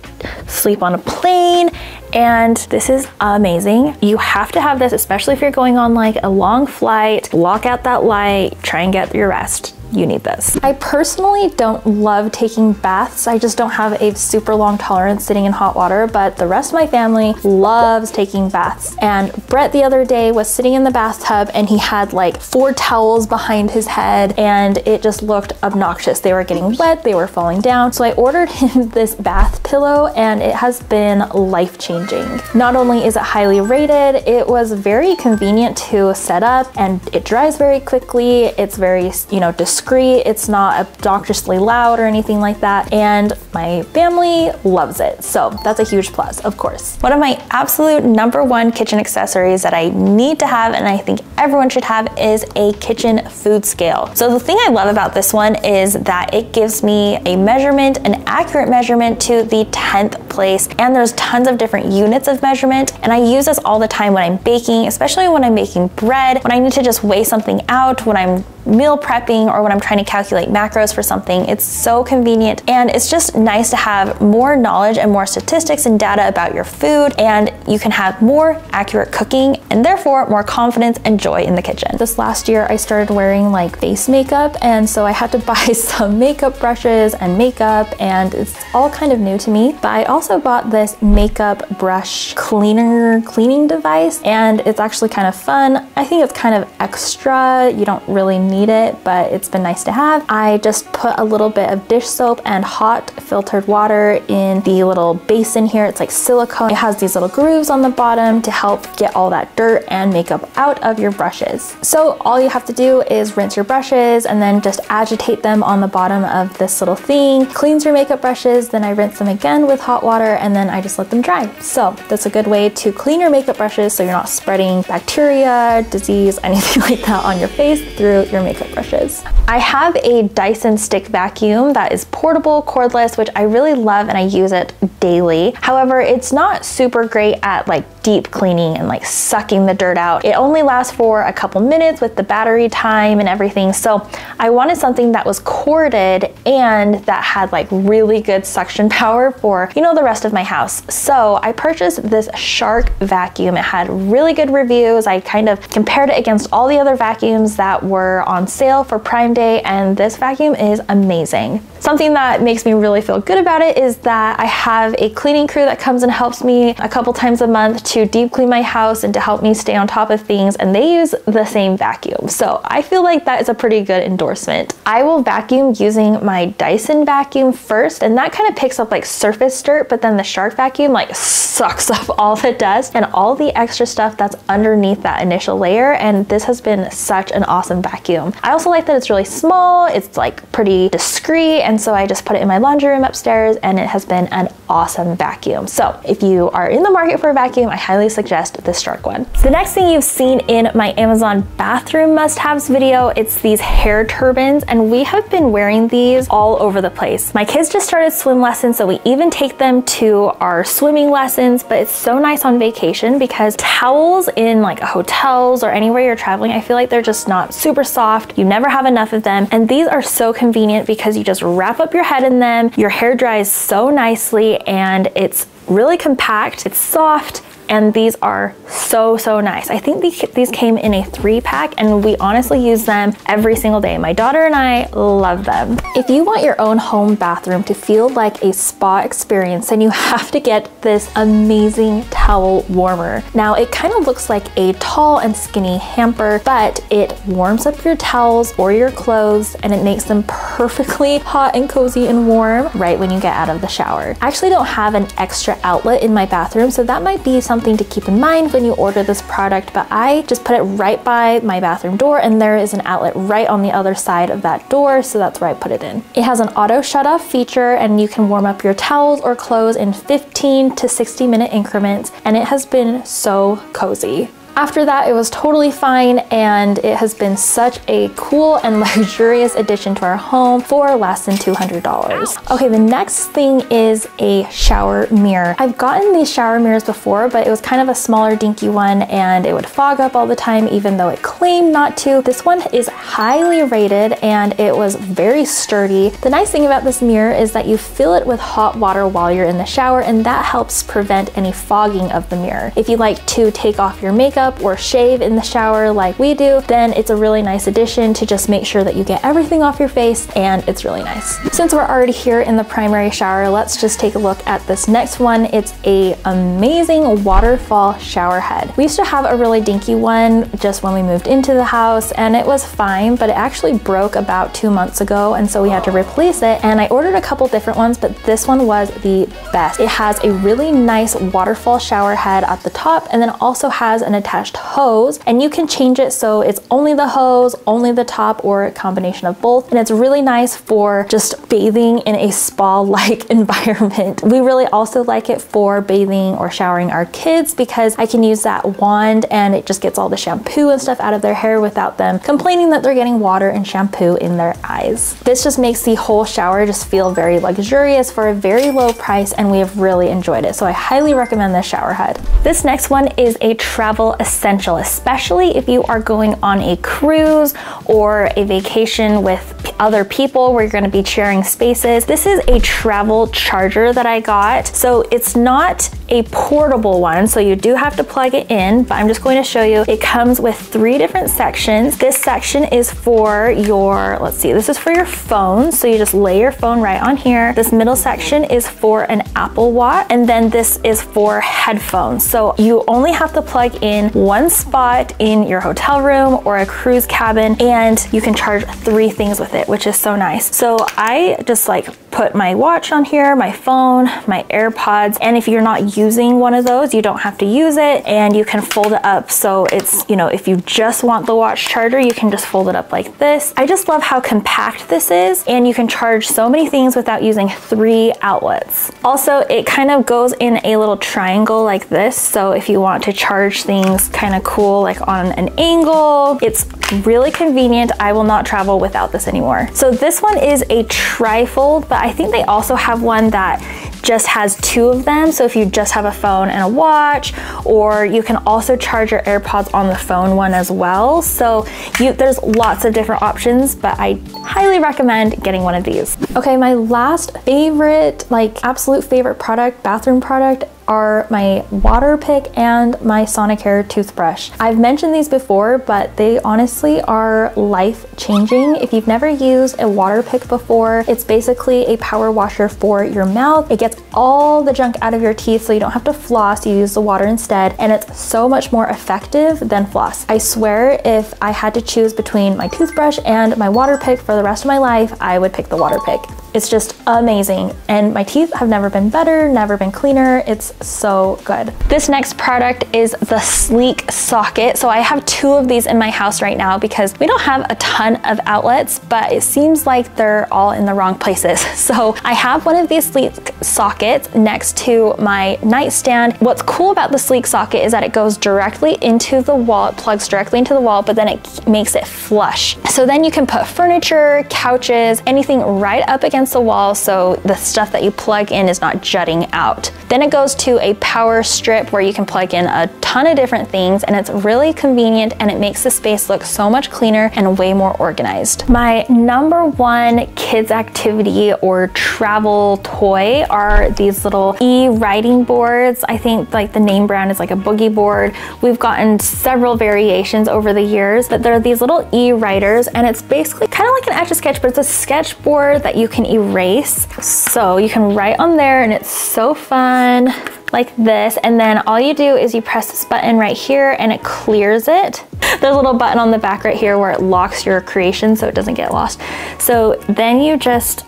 sleep on a plane and this is amazing. You have to have this, especially if you're going on like a long flight, block out that light, try and get your rest you need this. I personally don't love taking baths. I just don't have a super long tolerance sitting in hot water, but the rest of my family loves taking baths. And Brett the other day was sitting in the bathtub and he had like four towels behind his head and it just looked obnoxious. They were getting wet, they were falling down. So I ordered him this bath pillow and it has been life-changing. Not only is it highly rated, it was very convenient to set up and it dries very quickly. It's very, you know, discreet discreet. It's not obnoxiously loud or anything like that. And my family loves it. So that's a huge plus, of course. One of my absolute number one kitchen accessories that I need to have and I think everyone should have is a kitchen food scale. So the thing I love about this one is that it gives me a measurement, an accurate measurement to the 10th place. And there's tons of different units of measurement. And I use this all the time when I'm baking, especially when I'm making bread, when I need to just weigh something out, when I'm meal prepping or when I'm trying to calculate macros for something. It's so convenient and it's just nice to have more knowledge and more statistics and data about your food and you can have more accurate cooking and therefore more confidence and joy in the kitchen. This last year I started wearing like face makeup and so I had to buy some makeup brushes and makeup and it's all kind of new to me. But I also bought this makeup brush cleaner cleaning device and it's actually kind of fun. I think it's kind of extra. You don't really need it, but it's been nice to have. I just put a little bit of dish soap and hot filtered water in the little basin here. It's like silicone. It has these little grooves on the bottom to help get all that dirt and makeup out of your brushes. So all you have to do is rinse your brushes and then just agitate them on the bottom of this little thing. Cleans your makeup brushes, then I rinse them again with hot water and then I just let them dry. So that's a good way to clean your makeup brushes so you're not spreading bacteria, disease, anything like that on your face through your makeup brushes. I have a Dyson stick vacuum that is portable, cordless, which I really love and I use it daily. However, it's not super great at like deep cleaning and like sucking the dirt out. It only lasts for a couple minutes with the battery time and everything. So I wanted something that was corded and that had like really good suction power for, you know, the rest of my house. So I purchased this Shark vacuum. It had really good reviews. I kind of compared it against all the other vacuums that were on sale for Prime Day and this vacuum is amazing. Something that makes me really feel good about it is that I have a cleaning crew that comes and helps me a couple times a month to deep clean my house and to help me stay on top of things and they use the same vacuum. So I feel like that is a pretty good endorsement. I will vacuum using my Dyson vacuum first and that kind of picks up like surface dirt but then the Shark vacuum like sucks up all the dust and all the extra stuff that's underneath that initial layer and this has been such an awesome vacuum. I also like that it's really small, it's like pretty discreet and and so I just put it in my laundry room upstairs and it has been an awesome vacuum. So if you are in the market for a vacuum, I highly suggest this Shark one. The next thing you've seen in my Amazon bathroom must-haves video, it's these hair turbans and we have been wearing these all over the place. My kids just started swim lessons so we even take them to our swimming lessons but it's so nice on vacation because towels in like hotels or anywhere you're traveling, I feel like they're just not super soft. You never have enough of them and these are so convenient because you just wrap up your head in them. Your hair dries so nicely and it's really compact, it's soft, and these are so, so nice. I think these came in a three pack and we honestly use them every single day. My daughter and I love them. If you want your own home bathroom to feel like a spa experience, then you have to get this amazing towel warmer. Now it kind of looks like a tall and skinny hamper, but it warms up your towels or your clothes and it makes them perfectly hot and cozy and warm right when you get out of the shower. I actually don't have an extra outlet in my bathroom, so that might be something something to keep in mind when you order this product, but I just put it right by my bathroom door and there is an outlet right on the other side of that door, so that's where I put it in. It has an auto shut off feature and you can warm up your towels or clothes in 15 to 60 minute increments and it has been so cozy. After that, it was totally fine and it has been such a cool and luxurious addition to our home for less than $200. Okay, the next thing is a shower mirror. I've gotten these shower mirrors before, but it was kind of a smaller dinky one and it would fog up all the time even though it claimed not to. This one is highly rated and it was very sturdy. The nice thing about this mirror is that you fill it with hot water while you're in the shower and that helps prevent any fogging of the mirror. If you like to take off your makeup makeup or shave in the shower like we do, then it's a really nice addition to just make sure that you get everything off your face and it's really nice. Since we're already here in the primary shower, let's just take a look at this next one. It's a amazing waterfall shower head. We used to have a really dinky one just when we moved into the house and it was fine, but it actually broke about two months ago and so we had to oh. replace it and I ordered a couple different ones, but this one was the best. It has a really nice waterfall shower head at the top and then also has an attached attached hose and you can change it so it's only the hose, only the top or a combination of both. And it's really nice for just bathing in a spa-like environment. We really also like it for bathing or showering our kids because I can use that wand and it just gets all the shampoo and stuff out of their hair without them complaining that they're getting water and shampoo in their eyes. This just makes the whole shower just feel very luxurious for a very low price and we have really enjoyed it. So I highly recommend this shower head. This next one is a travel essential, especially if you are going on a cruise or a vacation with other people where you're gonna be sharing spaces. This is a travel charger that I got. So it's not a portable one, so you do have to plug it in, but I'm just going to show you. It comes with three different sections. This section is for your, let's see, this is for your phone. So you just lay your phone right on here. This middle section is for an Apple Watch, and then this is for headphones. So you only have to plug in one spot in your hotel room or a cruise cabin, and you can charge three things with it, which is so nice. So I just like put my watch on here, my phone, my AirPods, and if you're not using one of those, you don't have to use it and you can fold it up. So it's, you know, if you just want the watch charger, you can just fold it up like this. I just love how compact this is and you can charge so many things without using three outlets. Also, it kind of goes in a little triangle like this. So if you want to charge things kind of cool, like on an angle, it's really convenient. I will not travel without this anymore. So this one is a trifold, but I think they also have one that just has two of them. So if you just have a phone and a watch, or you can also charge your AirPods on the phone one as well. So you, there's lots of different options, but I highly recommend getting one of these. Okay, my last favorite, like absolute favorite product, bathroom product are my Waterpik and my Sonicare toothbrush. I've mentioned these before, but they honestly are life changing. If you've never used a Waterpik before, it's basically a power washer for your mouth. It gets all the junk out of your teeth so you don't have to floss, you use the water instead, and it's so much more effective than floss. I swear if I had to choose between my toothbrush and my Waterpik for the rest of my life, I would pick the Waterpik. It's just amazing. And my teeth have never been better, never been cleaner. It's so good. This next product is the Sleek Socket. So I have two of these in my house right now because we don't have a ton of outlets, but it seems like they're all in the wrong places. So I have one of these Sleek sockets next to my nightstand. What's cool about the Sleek socket is that it goes directly into the wall, it plugs directly into the wall, but then it makes it flush. So then you can put furniture, couches, anything right up against the wall so the stuff that you plug in is not jutting out. Then it goes to a power strip where you can plug in a ton of different things and it's really convenient and it makes the space look so much cleaner and way more organized. My number one kids activity or travel toy are these little e-writing boards. I think like the name brand is like a boogie board. We've gotten several variations over the years, but they're these little e-writers and it's basically kind of like an Etch-a-Sketch, but it's a sketch board that you can erase. So you can write on there and it's so fun like this. And then all you do is you press this button right here and it clears it. There's a little button on the back right here where it locks your creation so it doesn't get lost. So then you just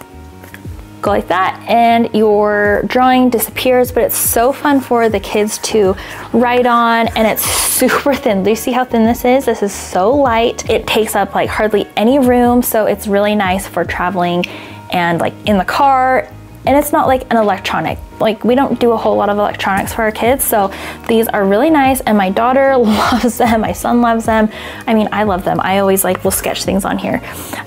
go like that and your drawing disappears, but it's so fun for the kids to write on and it's super thin. Do you see how thin this is? This is so light. It takes up like hardly any room, so it's really nice for traveling and like in the car and it's not like an electronic like we don't do a whole lot of electronics for our kids so these are really nice and my daughter loves them my son loves them. I mean i love them. I always like will sketch things on here.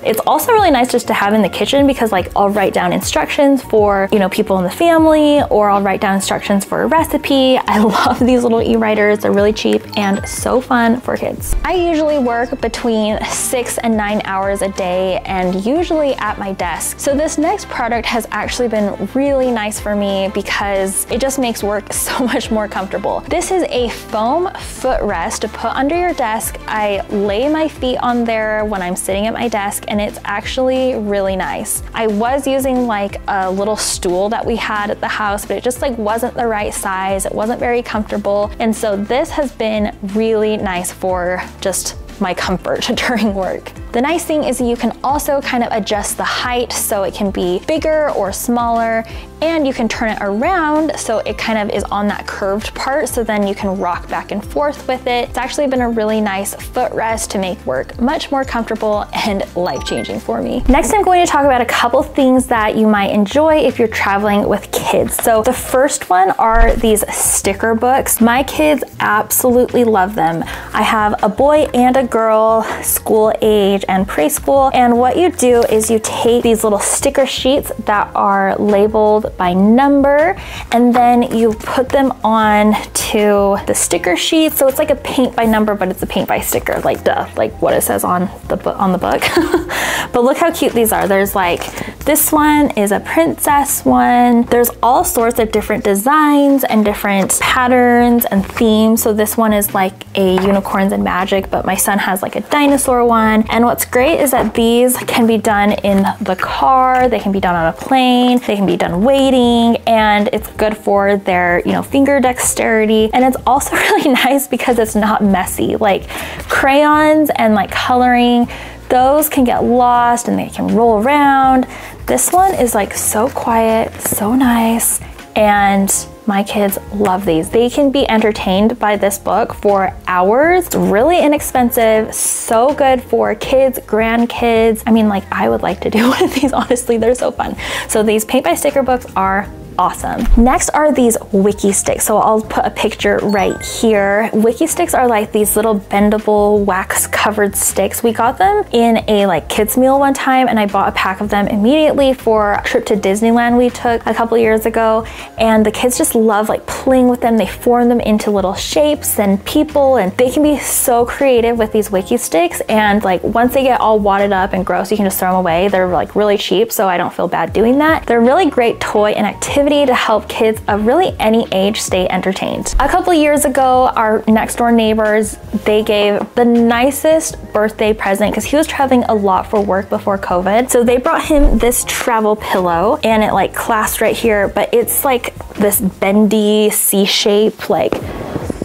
It's also really nice just to have in the kitchen because like i'll write down instructions for you know people in the family or i'll write down instructions for a recipe. I love these little e-writers. They're really cheap and so fun for kids. I usually work between six and nine hours a day and usually at my desk. So this next product has actually been really nice for me because it just makes work so much more comfortable. This is a foam footrest to put under your desk. I lay my feet on there when I'm sitting at my desk and it's actually really nice. I was using like a little stool that we had at the house, but it just like wasn't the right size. It wasn't very comfortable. And so this has been really nice for just my comfort during work. The nice thing is you can also kind of adjust the height so it can be bigger or smaller and you can turn it around so it kind of is on that curved part so then you can rock back and forth with it. It's actually been a really nice footrest to make work much more comfortable and life-changing for me. Next I'm going to talk about a couple things that you might enjoy if you're traveling with kids. So the first one are these sticker books. My kids absolutely love them. I have a boy and a girl, school age and preschool, and what you do is you take these little sticker sheets that are labeled by number and then you put them on to the sticker sheet. So it's like a paint by number, but it's a paint by sticker, like duh, like what it says on the, on the book. but look how cute these are. There's like, this one is a princess one. There's all sorts of different designs and different patterns and themes. So this one is like a unicorns and magic, but my son has like a dinosaur one. And what's great is that these can be done in the car, they can be done on a plane, they can be done waiting and it's good for their, you know, finger dexterity. And it's also really nice because it's not messy. Like crayons and like coloring, those can get lost and they can roll around. This one is like so quiet, so nice, and my kids love these. They can be entertained by this book for hours. It's really inexpensive, so good for kids, grandkids. I mean, like I would like to do one of these, honestly, they're so fun. So these paint by sticker books are awesome. Next are these Wikki Stix. So I'll put a picture right here. Wikki Stix are like these little bendable wax covered sticks. We got them in a like kids meal one time and I bought a pack of them immediately for a trip to Disneyland we took a couple years ago. And the kids just love like playing with them. They form them into little shapes and people and they can be so creative with these Wikki Stix. And like once they get all wadded up and gross, you can just throw them away. They're like really cheap, so I don't feel bad doing that. They're a really great toy and activity to help kids of really any age stay entertained. A couple years ago, our next door neighbors, they gave the nicest birthday present because he was traveling a lot for work before COVID. So they brought him this travel pillow and it like clasped right here, but it's like this bendy C shape, like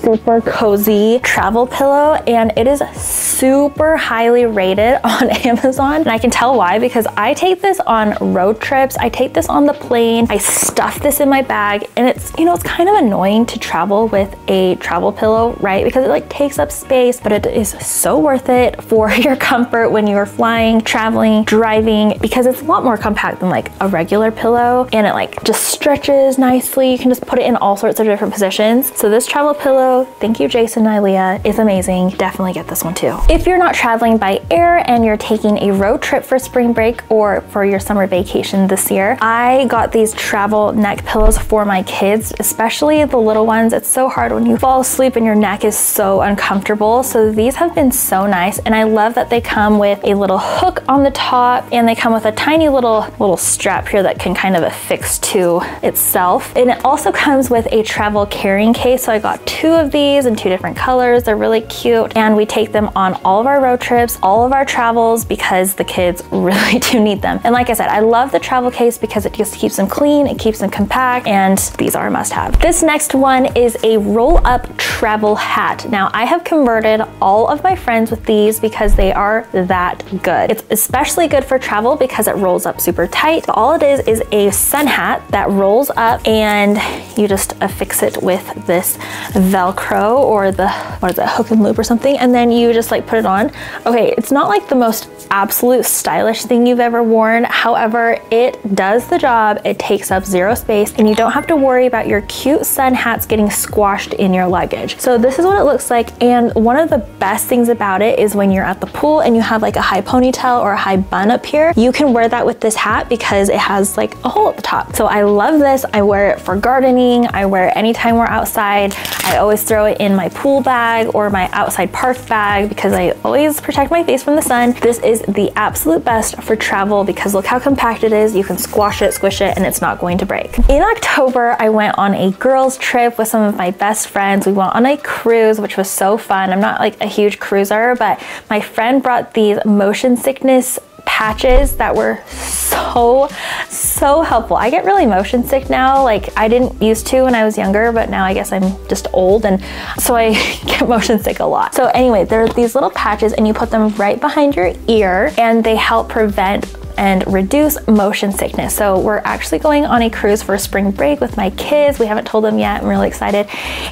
super cozy travel pillow and it is super highly rated on Amazon. And I can tell why because I take this on road trips. I take this on the plane. I stuff this in my bag and it's, you know, it's kind of annoying to travel with a travel pillow, right? Because it like takes up space, but it is so worth it for your comfort when you're flying, traveling, driving, because it's a lot more compact than like a regular pillow and it like just stretches nicely. You can just put it in all sorts of different positions. So this travel pillow thank you Jason and Ilea, is amazing. Definitely get this one too. If you're not traveling by air and you're taking a road trip for spring break or for your summer vacation this year, I got these travel neck pillows for my kids, especially the little ones. It's so hard when you fall asleep and your neck is so uncomfortable. So these have been so nice and I love that they come with a little hook on the top and they come with a tiny little little strap here that can kind of affix to itself. And it also comes with a travel carrying case. So I got two of of these in two different colors. They're really cute and we take them on all of our road trips, all of our travels because the kids really do need them. And like I said, I love the travel case because it just keeps them clean, it keeps them compact, and these are a must have. This next one is a roll up travel hat. Now I have converted all of my friends with these because they are that good. It's especially good for travel because it rolls up super tight. But all it is is a sun hat that rolls up and you just affix it with this Velcro Velcro or the, what is it, hook and loop or something, and then you just like put it on. Okay, it's not like the most absolute stylish thing you've ever worn. However, it does the job. It takes up zero space and you don't have to worry about your cute sun hats getting squashed in your luggage. So this is what it looks like. And one of the best things about it is when you're at the pool and you have like a high ponytail or a high bun up here, you can wear that with this hat because it has like a hole at the top. So I love this. I wear it for gardening. I wear it anytime we're outside. I always throw it in my pool bag or my outside park bag because I always protect my face from the sun. This is the absolute best for travel because look how compact it is. You can squash it, squish it, and it's not going to break. In October, I went on a girls trip with some of my best friends. We went on a cruise, which was so fun. I'm not like a huge cruiser, but my friend brought these motion sickness patches that were so, so helpful. I get really motion sick now. Like I didn't used to when I was younger, but now I guess I'm just old. And so I get motion sick a lot. So anyway, there are these little patches and you put them right behind your ear and they help prevent and reduce motion sickness. So we're actually going on a cruise for spring break with my kids. We haven't told them yet. I'm really excited.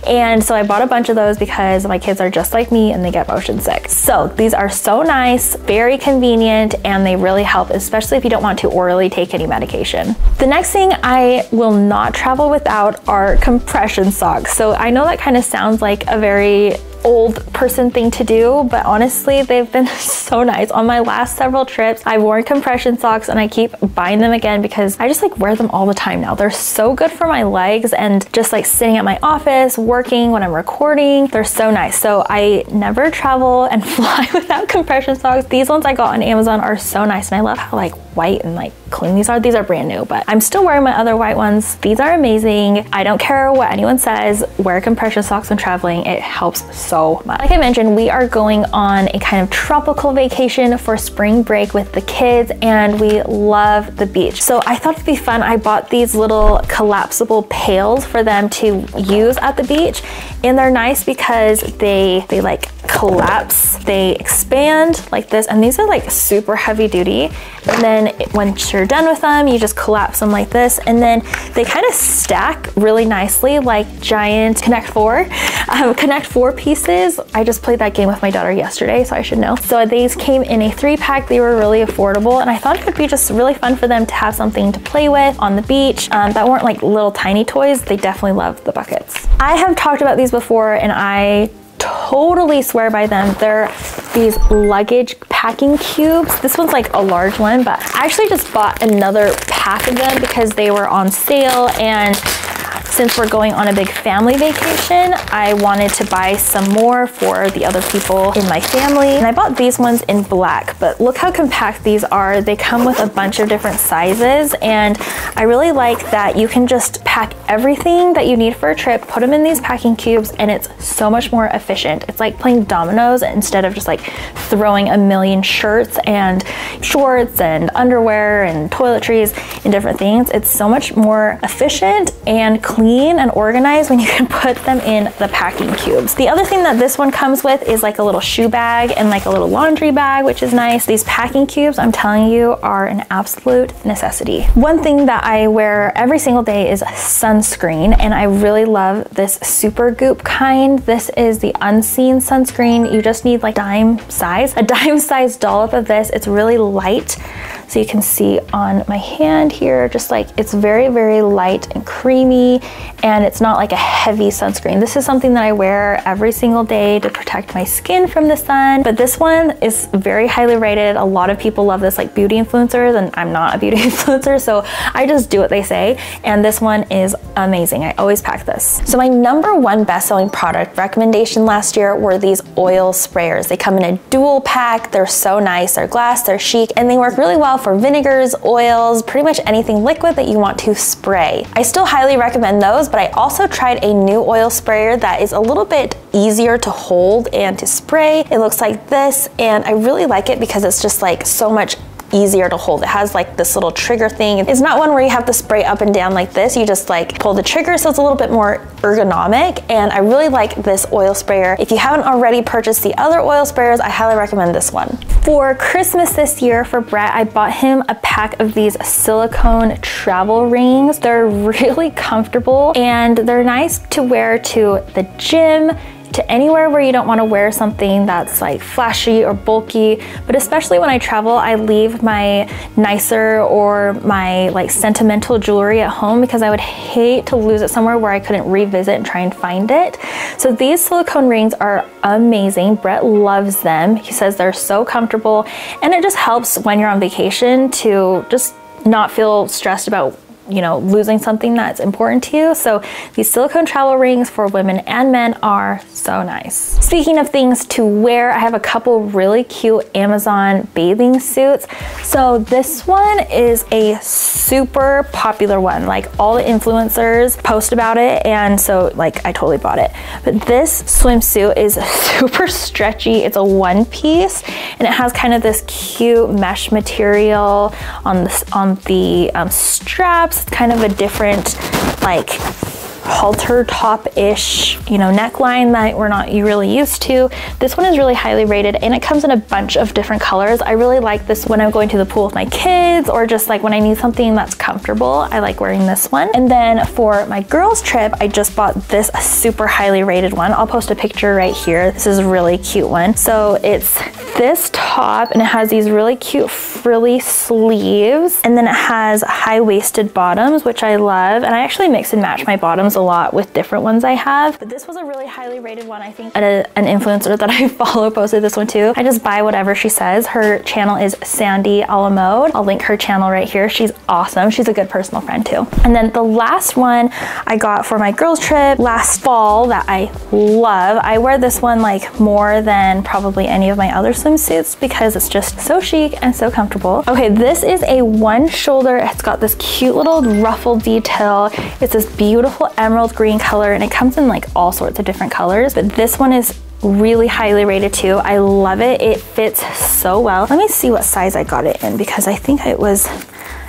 And so I bought a bunch of those because my kids are just like me and they get motion sick. So these are so nice, very convenient, and they really help, especially if you don't want to orally take any medication. The next thing I will not travel without are compression socks. So I know that kind of sounds like a very old person thing to do, but honestly, they've been so nice. On my last several trips, I've worn compression socks and I keep buying them again because I just like wear them all the time now. They're so good for my legs and just like sitting at my office, working when I'm recording, they're so nice. So I never travel and fly without compression socks. These ones I got on Amazon are so nice and I love how like white and like clean these are. These are brand new, but I'm still wearing my other white ones. These are amazing. I don't care what anyone says, wear compression socks when traveling. It helps so much. Like I mentioned, we are going on a kind of tropical vacation for spring break with the kids and we love the beach. So I thought it'd be fun. I bought these little collapsible pails for them to use at the beach and they're nice because they, they like collapse, they expand like this and these are like super heavy duty and then then once you're done with them, you just collapse them like this. And then they kind of stack really nicely like giant Connect Four. Um, Connect Four pieces. I just played that game with my daughter yesterday, so I should know. So these came in a three pack. They were really affordable and I thought it would be just really fun for them to have something to play with on the beach um, that weren't like little tiny toys. They definitely love the buckets. I have talked about these before and I totally swear by them. They're these luggage packing cubes. This one's like a large one, but I actually just bought another pack of them because they were on sale and since we're going on a big family vacation, I wanted to buy some more for the other people in my family. And I bought these ones in black, but look how compact these are. They come with a bunch of different sizes and I really like that you can just pack everything that you need for a trip, put them in these packing cubes and it's so much more efficient. It's like playing dominoes instead of just like throwing a million shirts and shorts and underwear and toiletries and different things. It's so much more efficient and clean clean and organized when you can put them in the packing cubes. The other thing that this one comes with is like a little shoe bag and like a little laundry bag, which is nice. These packing cubes, I'm telling you, are an absolute necessity. One thing that I wear every single day is sunscreen, and I really love this Supergoop kind. This is the unseen sunscreen. You just need like dime size, a dime size dollop of this. It's really light. So you can see on my hand here, just like it's very, very light and creamy and it's not like a heavy sunscreen. This is something that I wear every single day to protect my skin from the sun. But this one is very highly rated. A lot of people love this like beauty influencers and I'm not a beauty influencer. So I just do what they say. And this one is amazing. I always pack this. So my number one best-selling product recommendation last year were these oil sprayers. They come in a dual pack. They're so nice. They're glass, they're chic, and they work really well for vinegars, oils, pretty much anything liquid that you want to spray. I still highly recommend those, but I also tried a new oil sprayer that is a little bit easier to hold and to spray. It looks like this, and I really like it because it's just like so much easier to hold. It has like this little trigger thing. It's not one where you have to spray up and down like this. You just like pull the trigger so it's a little bit more ergonomic and I really like this oil sprayer. If you haven't already purchased the other oil sprayers, I highly recommend this one. For Christmas this year for Brett, I bought him a pack of these silicone travel rings. They're really comfortable and they're nice to wear to the gym, to anywhere where you don't want to wear something that's like flashy or bulky. But especially when I travel, I leave my nicer or my like sentimental jewelry at home because I would hate to lose it somewhere where I couldn't revisit and try and find it. So these silicone rings are amazing. Brett loves them. He says they're so comfortable and it just helps when you're on vacation to just not feel stressed about you know, losing something that's important to you. So these silicone travel rings for women and men are so nice. Speaking of things to wear, I have a couple really cute Amazon bathing suits. So this one is a super popular one. Like all the influencers post about it. And so like I totally bought it. But this swimsuit is super stretchy. It's a one piece and it has kind of this cute mesh material on the, on the um, straps. Kind of a different like halter top-ish, you know, neckline that we're not really used to. This one is really highly rated and it comes in a bunch of different colors. I really like this when I'm going to the pool with my kids or just like when I need something that's comfortable. I like wearing this one. And then for my girls trip, I just bought this super highly rated one. I'll post a picture right here. This is a really cute one. So it's this top and it has these really cute frilly sleeves and then it has high-waisted bottoms, which I love. And I actually mix and match my bottoms a lot with different ones I have. But this was a really highly rated one. I think a, an influencer that I follow posted this one too. I just buy whatever she says. Her channel is Sandy A La Mode. I'll link her channel right here. She's awesome. She's a good personal friend too. And then the last one I got for my girls trip last fall that I love. I wear this one like more than probably any of my other swimsuits because it's just so chic and so comfortable. Okay, this is a one shoulder. It's got this cute little ruffle detail. It's this beautiful emerald green color and it comes in like all sorts of different colors, but this one is really highly rated too. I love it. It fits so well. Let me see what size I got it in because I think it was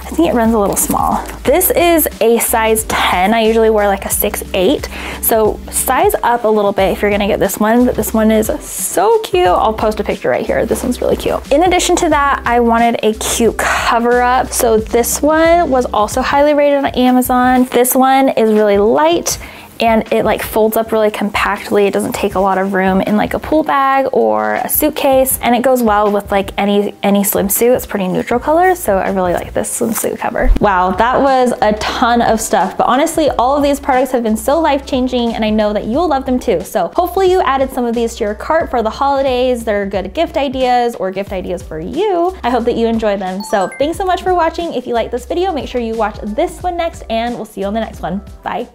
I think it runs a little small. This is a size 10. I usually wear like a 6, 8. So size up a little bit if you're gonna get this one, but this one is so cute. I'll post a picture right here. This one's really cute. In addition to that, I wanted a cute cover up. So this one was also highly rated on Amazon. This one is really light and it like folds up really compactly. It doesn't take a lot of room in like a pool bag or a suitcase and it goes well with like any any swimsuit. It's pretty neutral color so I really like this swimsuit cover. Wow that was a ton of stuff but honestly all of these products have been so life changing and I know that you'll love them too. So hopefully you added some of these to your cart for the holidays. They're good gift ideas or gift ideas for you. I hope that you enjoy them. So thanks so much for watching. If you like this video make sure you watch this one next and we'll see you on the next one. Bye.